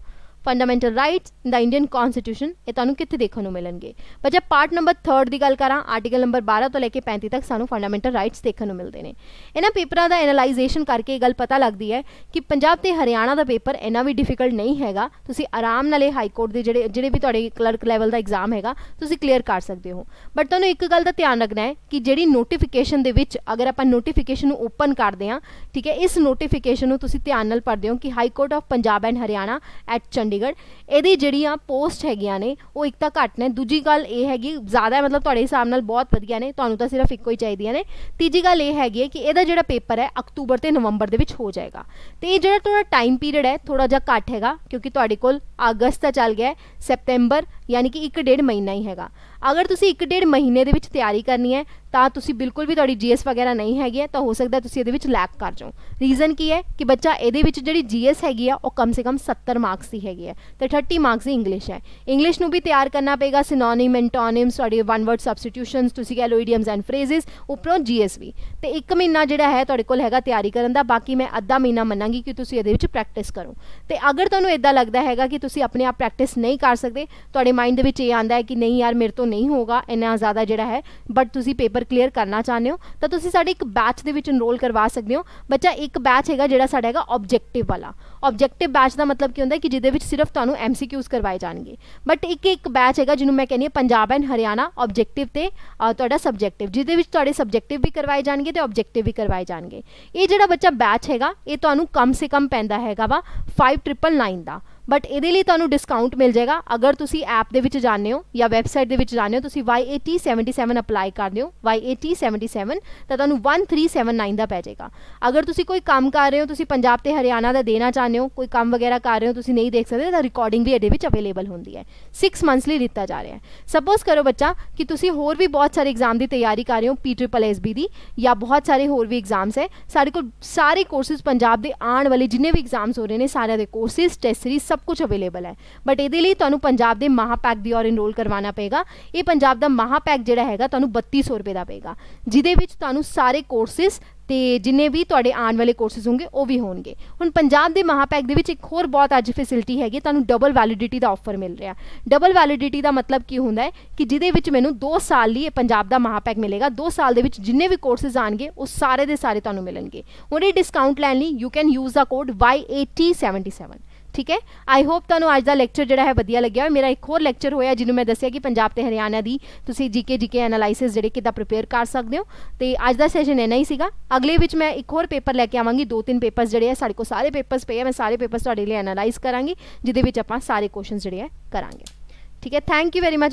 fundamental rights in the Indian constitution ਇਹ ਤੁਹਾਨੂੰ ਕਿੱਥੇ ਦੇਖਣ ਨੂੰ ਮਿਲਣਗੇ? ਬੱਚਾ ਪਾਰਟ ਨੰਬਰ 3 ਦੀ ਗੱਲ ਕਰਾਂ ਆਰਟੀਕਲ ਨੰਬਰ 12 ਤੋਂ ਲੈ ਕੇ 35 ਤੱਕ ਸਾਨੂੰ ਫੰਡਾਮੈਂਟਲ ਰਾਈਟਸ ਦੇਖਣ ਨੂੰ ਮਿਲਦੇ ਨੇ। ਇਹਨਾਂ ਪੇਪਰਾਂ ਦਾ ਐਨਾਲਾਈਜੇਸ਼ਨ ਕਰਕੇ ਇਹ ਗੱਲ ਪਤਾ ਲੱਗਦੀ ਹੈ ਕਿ ਪੰਜਾਬ ਤੇ ਹਰਿਆਣਾ ਦਾ ਪੇਪਰ ਇੰਨਾ ਵੀ ਡਿਫਿਕਲਟ ਨਹੀਂ ਹੈਗਾ। ਤੁਸੀਂ ਆਰਾਮ ਨਾਲ ਇਹ ਹਾਈ ਕੋਰਟ ਦੇ ਜਿਹੜੇ ਜਿਹੜੇ ਵੀ ਤੁਹਾਡੇ ਕਲਰਕ ਲੈਵਲ ਦਾ ਐਗਜ਼ਾਮ ਹੈਗਾ, ਤੁਸੀਂ ਕਲੀਅਰ ਕਰ ਸਕਦੇ ਹੋ। ਬਟ ਤੁਹਾਨੂੰ ਇੱਕ ਗੱਲ ਦਾ ਧਿਆਨ ਰੱਖਣਾ ਹੈ ਕਿ ਜਿਹੜੀ ਨੋਟੀਫਿਕੇਸ਼ਨ ਦੇ ਵਿੱਚ ਅਗਰ ਆਪਾਂ ਨੋਟੀਫਿਕੇਸ਼ਨ ਨੂੰ ਓਪਨ ਕਰਦੇ ਹਾਂ, ਠੀਕ ਹੈ, ਇਸ ਨੋਟੀਫਿਕੇਸ਼ਨ ਨੂੰ ਤੁਸੀਂ ਧਿਆਨ ਨਾਲ ਪੜ੍ਹਦੇ ਹੋ ਕਿ high court of Punjab and Haryana at Chandigarh Chandigarh, ਇਹਦੀ ਜਿਹੜੀਆਂ ਪੋਸਟ ਹੈਗੀਆਂ ਨੇ, ਉਹ ਇੱਕ ਤਾਂ ਘੱਟ ਨੇ। ਦੂਜੀ ਗੱਲ ਇਹ ਹੈਗੀ, ਜ਼ਿਆਦਾ ਮਤਲਬ ਤੁਹਾਡੇ ਹਿਸਾਬ ਨਾਲ ਬਹੁਤ ਵਧੀਆ ਨੇ, ਤੁਹਾਨੂੰ ਤਾਂ ਸਿਰਫ ਇੱਕੋ ਹੀ ਚਾਹੀਦੀਆਂ ਨੇ। ਤੀਜੀ ਗੱਲ ਇਹ ਹੈਗੀ ਹੈ ਕਿ ਇਹਦਾ ਜਿਹੜਾ ਪੇਪਰ ਹੈ, ਅਕਤੂਬਰ ਤੇ ਨਵੰਬਰ ਦੇ ਵਿੱਚ ਹੋ ਜਾਏਗਾ। ਤੇ ਇਹ ਜਿਹੜਾ ਤੁਹਾਡਾ ਟਾਈਮ ਪੀਰੀਅਡ ਹੈ ਥੋੜਾ ਜਿਹਾ ਘੱਟ ਹੈਗਾ, ਕਿਉਂਕਿ ਤੁਹਾਡੇ ਕੋਲ ਅਗਸਤ ਦਾ ਚੱਲ ਗਿਆ ਸੈਪਟੈਂਬਰ ਯਾਨੀ ਕਿ 1 ਡੇਢ ਮਹੀਨਾ ਹੀ ਹੈਗਾ। ਅਗਰ ਤੁਸੀਂ 1 ਡੇਢ ਮਹੀਨੇ ਦੇ ਵਿੱਚ ਤਿਆਰੀ ਕਰਨੀ ਹੈ, ਤਾਂ ਤੁਸੀਂ ਬਿਲਕੁਲ ਵੀ ਤੁਹਾਡੀ ਜੀਐਸ ਵਗੈਰਾ ਨਹੀਂ ਹੈਗੀ ਤਾਂ ਹੋ ਸਕਦਾ ਤੁਸੀਂ ਇਹਦੇ ਵਿੱਚ ਲੈਕ ਕਰ ਜਾਓ। ਰੀਜ਼ਨ ਕੀ ਹੈ ਕਿ ਬੱਚਾ ਇਹਦੇ ਵਿੱਚ ਜਿਹੜੀ ਜੀਐਸ ਹੈਗੀ ਆ ਉਹ ਕਮ ਸੇ ਕਮ 70 ਮਾਰਕਸ ਦੀ ਹੈਗੀ ਹੈ ਤੇ 30 ਮਾਰਕਸ ਦੀ ਇੰਗਲਿਸ਼ ਹੈ। ਇੰਗਲਿਸ਼ ਨੂੰ ਵੀ ਤਿਆਰ ਕਰਨਾ ਪਏਗਾ ਸਿਨੋਨਿਮ ਐਂਟੋਨਿਮਸ ਤੁਹਾਡੇ ਵਨ ਵਰਡ ਸਬਸਟੀਟਿਊਸ਼ਨਸ ਤੁਸੀਂ ਕਹ ਲੋ ਇਡੀਅਮਸ ਐਂਡ ਫਰੇਜ਼ਸ ਉੱਪਰੋਂ ਜੀਐਸ ਵੀ। ਤੇ ਇੱਕ ਮਹੀਨਾ ਜਿਹੜਾ ਹੈ ਤੁਹਾਡੇ ਕੋਲ ਹੈਗਾ ਤਿਆਰੀ ਕਰਨ ਦਾ, ਬਾਕੀ ਮੈਂ ਅੱਧਾ ਮਹੀਨਾ ਮੰਨਾਂਗੀ ਕਿ ਤੁਸੀਂ ਇਹਦੇ ਵਿੱਚ ਪ੍ਰੈਕਟਿਸ ਕਰੋ। ਤੇ ਅਗਰ ਤੁਹਾਨੂੰ ਇਦਾਂ ਲੱਗਦਾ ਹੈਗਾ ਕਿ ਤੁਸੀਂ ਆਪਣੇ ਆਪ ਪ੍ਰੈਕਟਿਸ ਨਹੀਂ ਕਰ ਸਕਦੇ, ਤੁਹਾਡੇ ਮਾਈਂਡ ਦੇ ਵਿੱਚ ਇਹ ਆਂਦਾ ਹੈ ਕਿ ਨਹੀਂ ਯਾਰ, ਮੇਰੇ ਤੋਂ ਨਹੀਂ ਹੋਗਾ ਇੰਨਾ ਜ਼ਿਆਦਾ ਜਿਹੜਾ ਹੈ ਬਟ ਤੁਸੀਂ ਪੇਪਰ ਕਲੀਅਰ ਕਰਨਾ ਚਾਹੁੰਦੇ ਹੋ, ਤਾਂ ਤੁਸੀਂ ਸਾਡੇ ਇੱਕ ਬੈਚ ਦੇ ਵਿੱਚ ਇਨਰੋਲ ਕਰਵਾ ਸਕਦੇ ਹੋ। ਬੱਚਾ, ਇੱਕ ਬੈਚ ਹੈਗਾ ਜਿਹੜਾ ਸਾਡਾ ਹੈਗਾ ਆਬਜੈਕਟਿਵ ਵਾਲਾ। ਆਬਜੈਕਟਿਵ ਬੈਚ ਦਾ ਮਤਲਬ ਕੀ ਹੁੰਦਾ ਹੈ ਕਿ ਜਿਹਦੇ ਵਿੱਚ ਸਿਰਫ ਤੁਹਾਨੂੰ ਐਮਸੀਕਿਊਜ਼ ਕਰਵਾਏ ਜਾਣਗੇ। ਬਟ ਇੱਕ ਇੱਕ ਬੈਚ ਹੈਗਾ ਜਿਹਨੂੰ ਮੈਂ ਕਹਿੰਦੀ ਹਾਂ ਪੰਜਾਬ ਐਂਡ ਹਰਿਆਣਾ ਆਬਜੈਕਟਿਵ ਤੇ ਤੁਹਾਡਾ ਸਬਜੈਕਟਿਵ ਜਿਹਦੇ ਵਿੱਚ ਤੁਹਾਡੇ ਸਬਜੈਕਟਿਵ ਵੀ ਕਰਵਾਏ ਜਾਣਗੇ ਤੇ ਆਬਜੈਕਟਿਵ ਵੀ ਕਰਵਾਏ ਜਾਣਗੇ। ਇਹ ਜਿਹੜਾ ਬੱਚਾ ਬੈਚ ਹੈਗਾ, ਇਹ ਤੁਹਾਨੂੰ ਕਮ ਸੇ ਕਮ ਪੈਂਦਾ ਹੈਗਾ ਵਾ 5999 ਦਾ। ਬਟ ਇਹਦੇ ਲਈ ਤੁਹਾਨੂੰ ਡਿਸਕਾਊਂਟ ਮਿਲ ਜਾਏਗਾ। ਅਗਰ ਤੁਸੀਂ ਐਪ ਦੇ ਵਿੱਚ ਜਾਂਦੇ ਹੋ ਜਾਂ ਵੈਬਸਾਈਟ ਦੇ ਵਿੱਚ ਜਾਂਦੇ ਹੋ, ਤੁਸੀਂ YAT77 ਅਪਲਾਈ ਕਰਦੇ ਹੋ YAT77 ਤਾਂ ਤੁਹਾਨੂੰ 1379 ਦਾ ਪੈ ਜਾਏਗਾ। ਅਗਰ ਤੁਸੀਂ ਕੋਈ ਕੰਮ ਕਰ ਰਹੇ ਹੋ, ਤੁਸੀਂ ਪੰਜਾਬ ਤੇ ਹਰਿਆਣਾ ਦਾ ਦੇਣਾ ਚਾਹੁੰਦੇ ਹੋ, ਕੋਈ ਕੰਮ ਵਗੈਰਾ ਕਰ ਰਹੇ ਹੋ, ਤੁਸੀਂ ਨਹੀਂ ਦੇਖ ਸਕਦੇ, ਤਾਂ ਰਿਕਾਰਡਿੰਗ ਵੀ ਇਹਦੇ ਵਿੱਚ ਅਵੇਲੇਬਲ ਹੁੰਦੀ ਹੈ। 6 ਮੰਥਸ ਲਈ ਦਿੱਤਾ ਜਾ ਰਿਹਾ ਹੈ। ਸਪੋਜ਼ ਕਰੋ ਬੱਚਾ ਕਿ ਤੁਸੀਂ ਹੋਰ ਵੀ ਬਹੁਤ ਸਾਰੇ ਐਗਜ਼ਾਮ ਦੀ ਤਿਆਰੀ ਕਰ ਰਹੇ ਹੋ ਪੀ ਟ੍ਰਿਪਲ ਐਸਬੀ ਦੀ, ਜਾਂ ਬਹੁਤ ਸਾਰੇ ਹੋਰ ਵੀ ਐਗਜ਼ਾਮਸ ਹੈ। ਸਾਡੇ ਕੋਲ ਸਾਰੇ ਕੋਰਸਿਸ ਪੰਜਾਬ ਦੇ ਆਉਣ ਵਾਲੇ ਜਿੰਨੇ ਵੀ ਐਗਜ਼ਾਮਸ ਹੋ ਰਹੇ ਨੇ, ਸਾਰਿਆਂ ਦੇ ਕੋਰਸਿਸ ਟੈਸਟ ਸੀਰੀਜ਼ ਸਭ ਕੁਝ ਅਵੇਲੇਬਲ ਹੈ। ਬਟ ਇਹਦੇ ਲਈ ਤੁਹਾਨੂੰ ਪੰਜਾਬ ਦੇ ਮਹਾਪੈਕ ਦੀ ਔਰ ਇਨਰੋਲ ਕਰਵਾਉਣਾ ਪਏਗਾ। ਇਹ ਪੰਜਾਬ ਦਾ ਮਹਾਪੈਕ ਜਿਹੜਾ ਹੈਗਾ, ਤੁਹਾਨੂੰ 3200 ਰੁਪਏ ਦਾ ਪਏਗਾ। ਜਿਹਦੇ ਵਿੱਚ ਤੁਹਾਨੂੰ ਸਾਰੇ ਕੋਰਸਿਸ ਤੇ ਜਿੰਨੇ ਵੀ ਤੁਹਾਡੇ ਆਉਣ ਵਾਲੇ ਕੋਰਸਿਸ ਹੋਣਗੇ, ਉਹ ਵੀ ਹੋਣਗੇ। ਹੁਣ ਪੰਜਾਬ ਦੇ ਮਹਾਪੈਕ ਦੇ ਵਿੱਚ ਇੱਕ ਹੋਰ ਬਹੁਤ ਅੱਜ ਫੈਸਿਲਿਟੀ ਹੈਗੀ, ਤੁਹਾਨੂੰ ਡਬਲ ਵੈਲਿਡਿਟੀ ਦਾ ਆਫਰ ਮਿਲ ਰਿਹਾ। ਡਬਲ ਵੈਲਿਡਿਟੀ ਦਾ ਮਤਲਬ ਕੀ ਹੁੰਦਾ ਹੈ ਕਿ ਜਿਹਦੇ ਵਿੱਚ ਮੈਨੂੰ 2 ਸਾਲ ਲਈ ਇਹ ਪੰਜਾਬ ਦਾ ਮਹਾਪੈਕ ਮਿਲੇਗਾ। 2 ਸਾਲ ਦੇ ਵਿੱਚ ਜਿੰਨੇ ਵੀ ਕੋਰਸਿਸ ਆਣਗੇ ਉਹ ਸਾਰੇ ਦੇ ਸਾਰੇ ਤੁਹਾਨੂੰ ਮਿਲਣਗੇ। ਉਹਦੇ ਡਿਸਕਾਊਂਟ ਲੈਣ ਲਈ you can use the code YAT77 ਠੀਕ ਹੈ? ਆਈ ਹੋਪ ਤੁਹਾਨੂੰ ਅੱਜ ਦਾ ਲੈਕਚਰ ਜਿਹੜਾ ਹੈ ਵਧੀਆ ਲੱਗਿਆ। ਮੇਰਾ ਇੱਕ ਹੋਰ ਲੈਕਚਰ ਹੋਇਆ ਜਿਹਨੂੰ ਮੈਂ ਦੱਸਿਆ ਕਿ ਪੰਜਾਬ ਤੇ ਹਰਿਆਣਾ ਦੀ ਤੁਸੀਂ ਜੀਕੇ ਜੀਕੇ ਐਨਾਲਾਈਸਿਸ ਜਿਹੜੇ ਕਿਦਾਂ ਪ੍ਰਿਪੇਅਰ ਕਰ ਸਕਦੇ ਹੋ। ਤੇ ਅੱਜ ਦਾ ਸੈਸ਼ਨ ਇੰਨਾ ਹੀ ਸੀਗਾ। ਅਗਲੇ ਵਿੱਚ ਮੈਂ ਇੱਕ ਹੋਰ ਪੇਪਰ ਲੈ ਕੇ ਆਵਾਂਗੀ। ਦੋ ਤਿੰਨ ਪੇਪਰਸ ਜਿਹੜੇ ਆ, ਸਾਡੇ ਕੋਲ ਸਾਰੇ ਪੇਪਰਸ ਪਏ ਆ। ਮੈਂ ਸਾਰੇ ਪੇਪਰਸ ਤੁਹਾਡੇ ਲਈ ਐਨਾਲਾਈਜ਼ ਕਰਾਂਗੀ, ਜਿਹਦੇ ਵਿੱਚ ਆਪਾਂ ਸਾਰੇ ਕੁਐਸਚਨਸ ਜਿਹੜੇ ਆ ਕਰਾਂਗੇ। ਠੀਕ ਹੈ? Thank you very much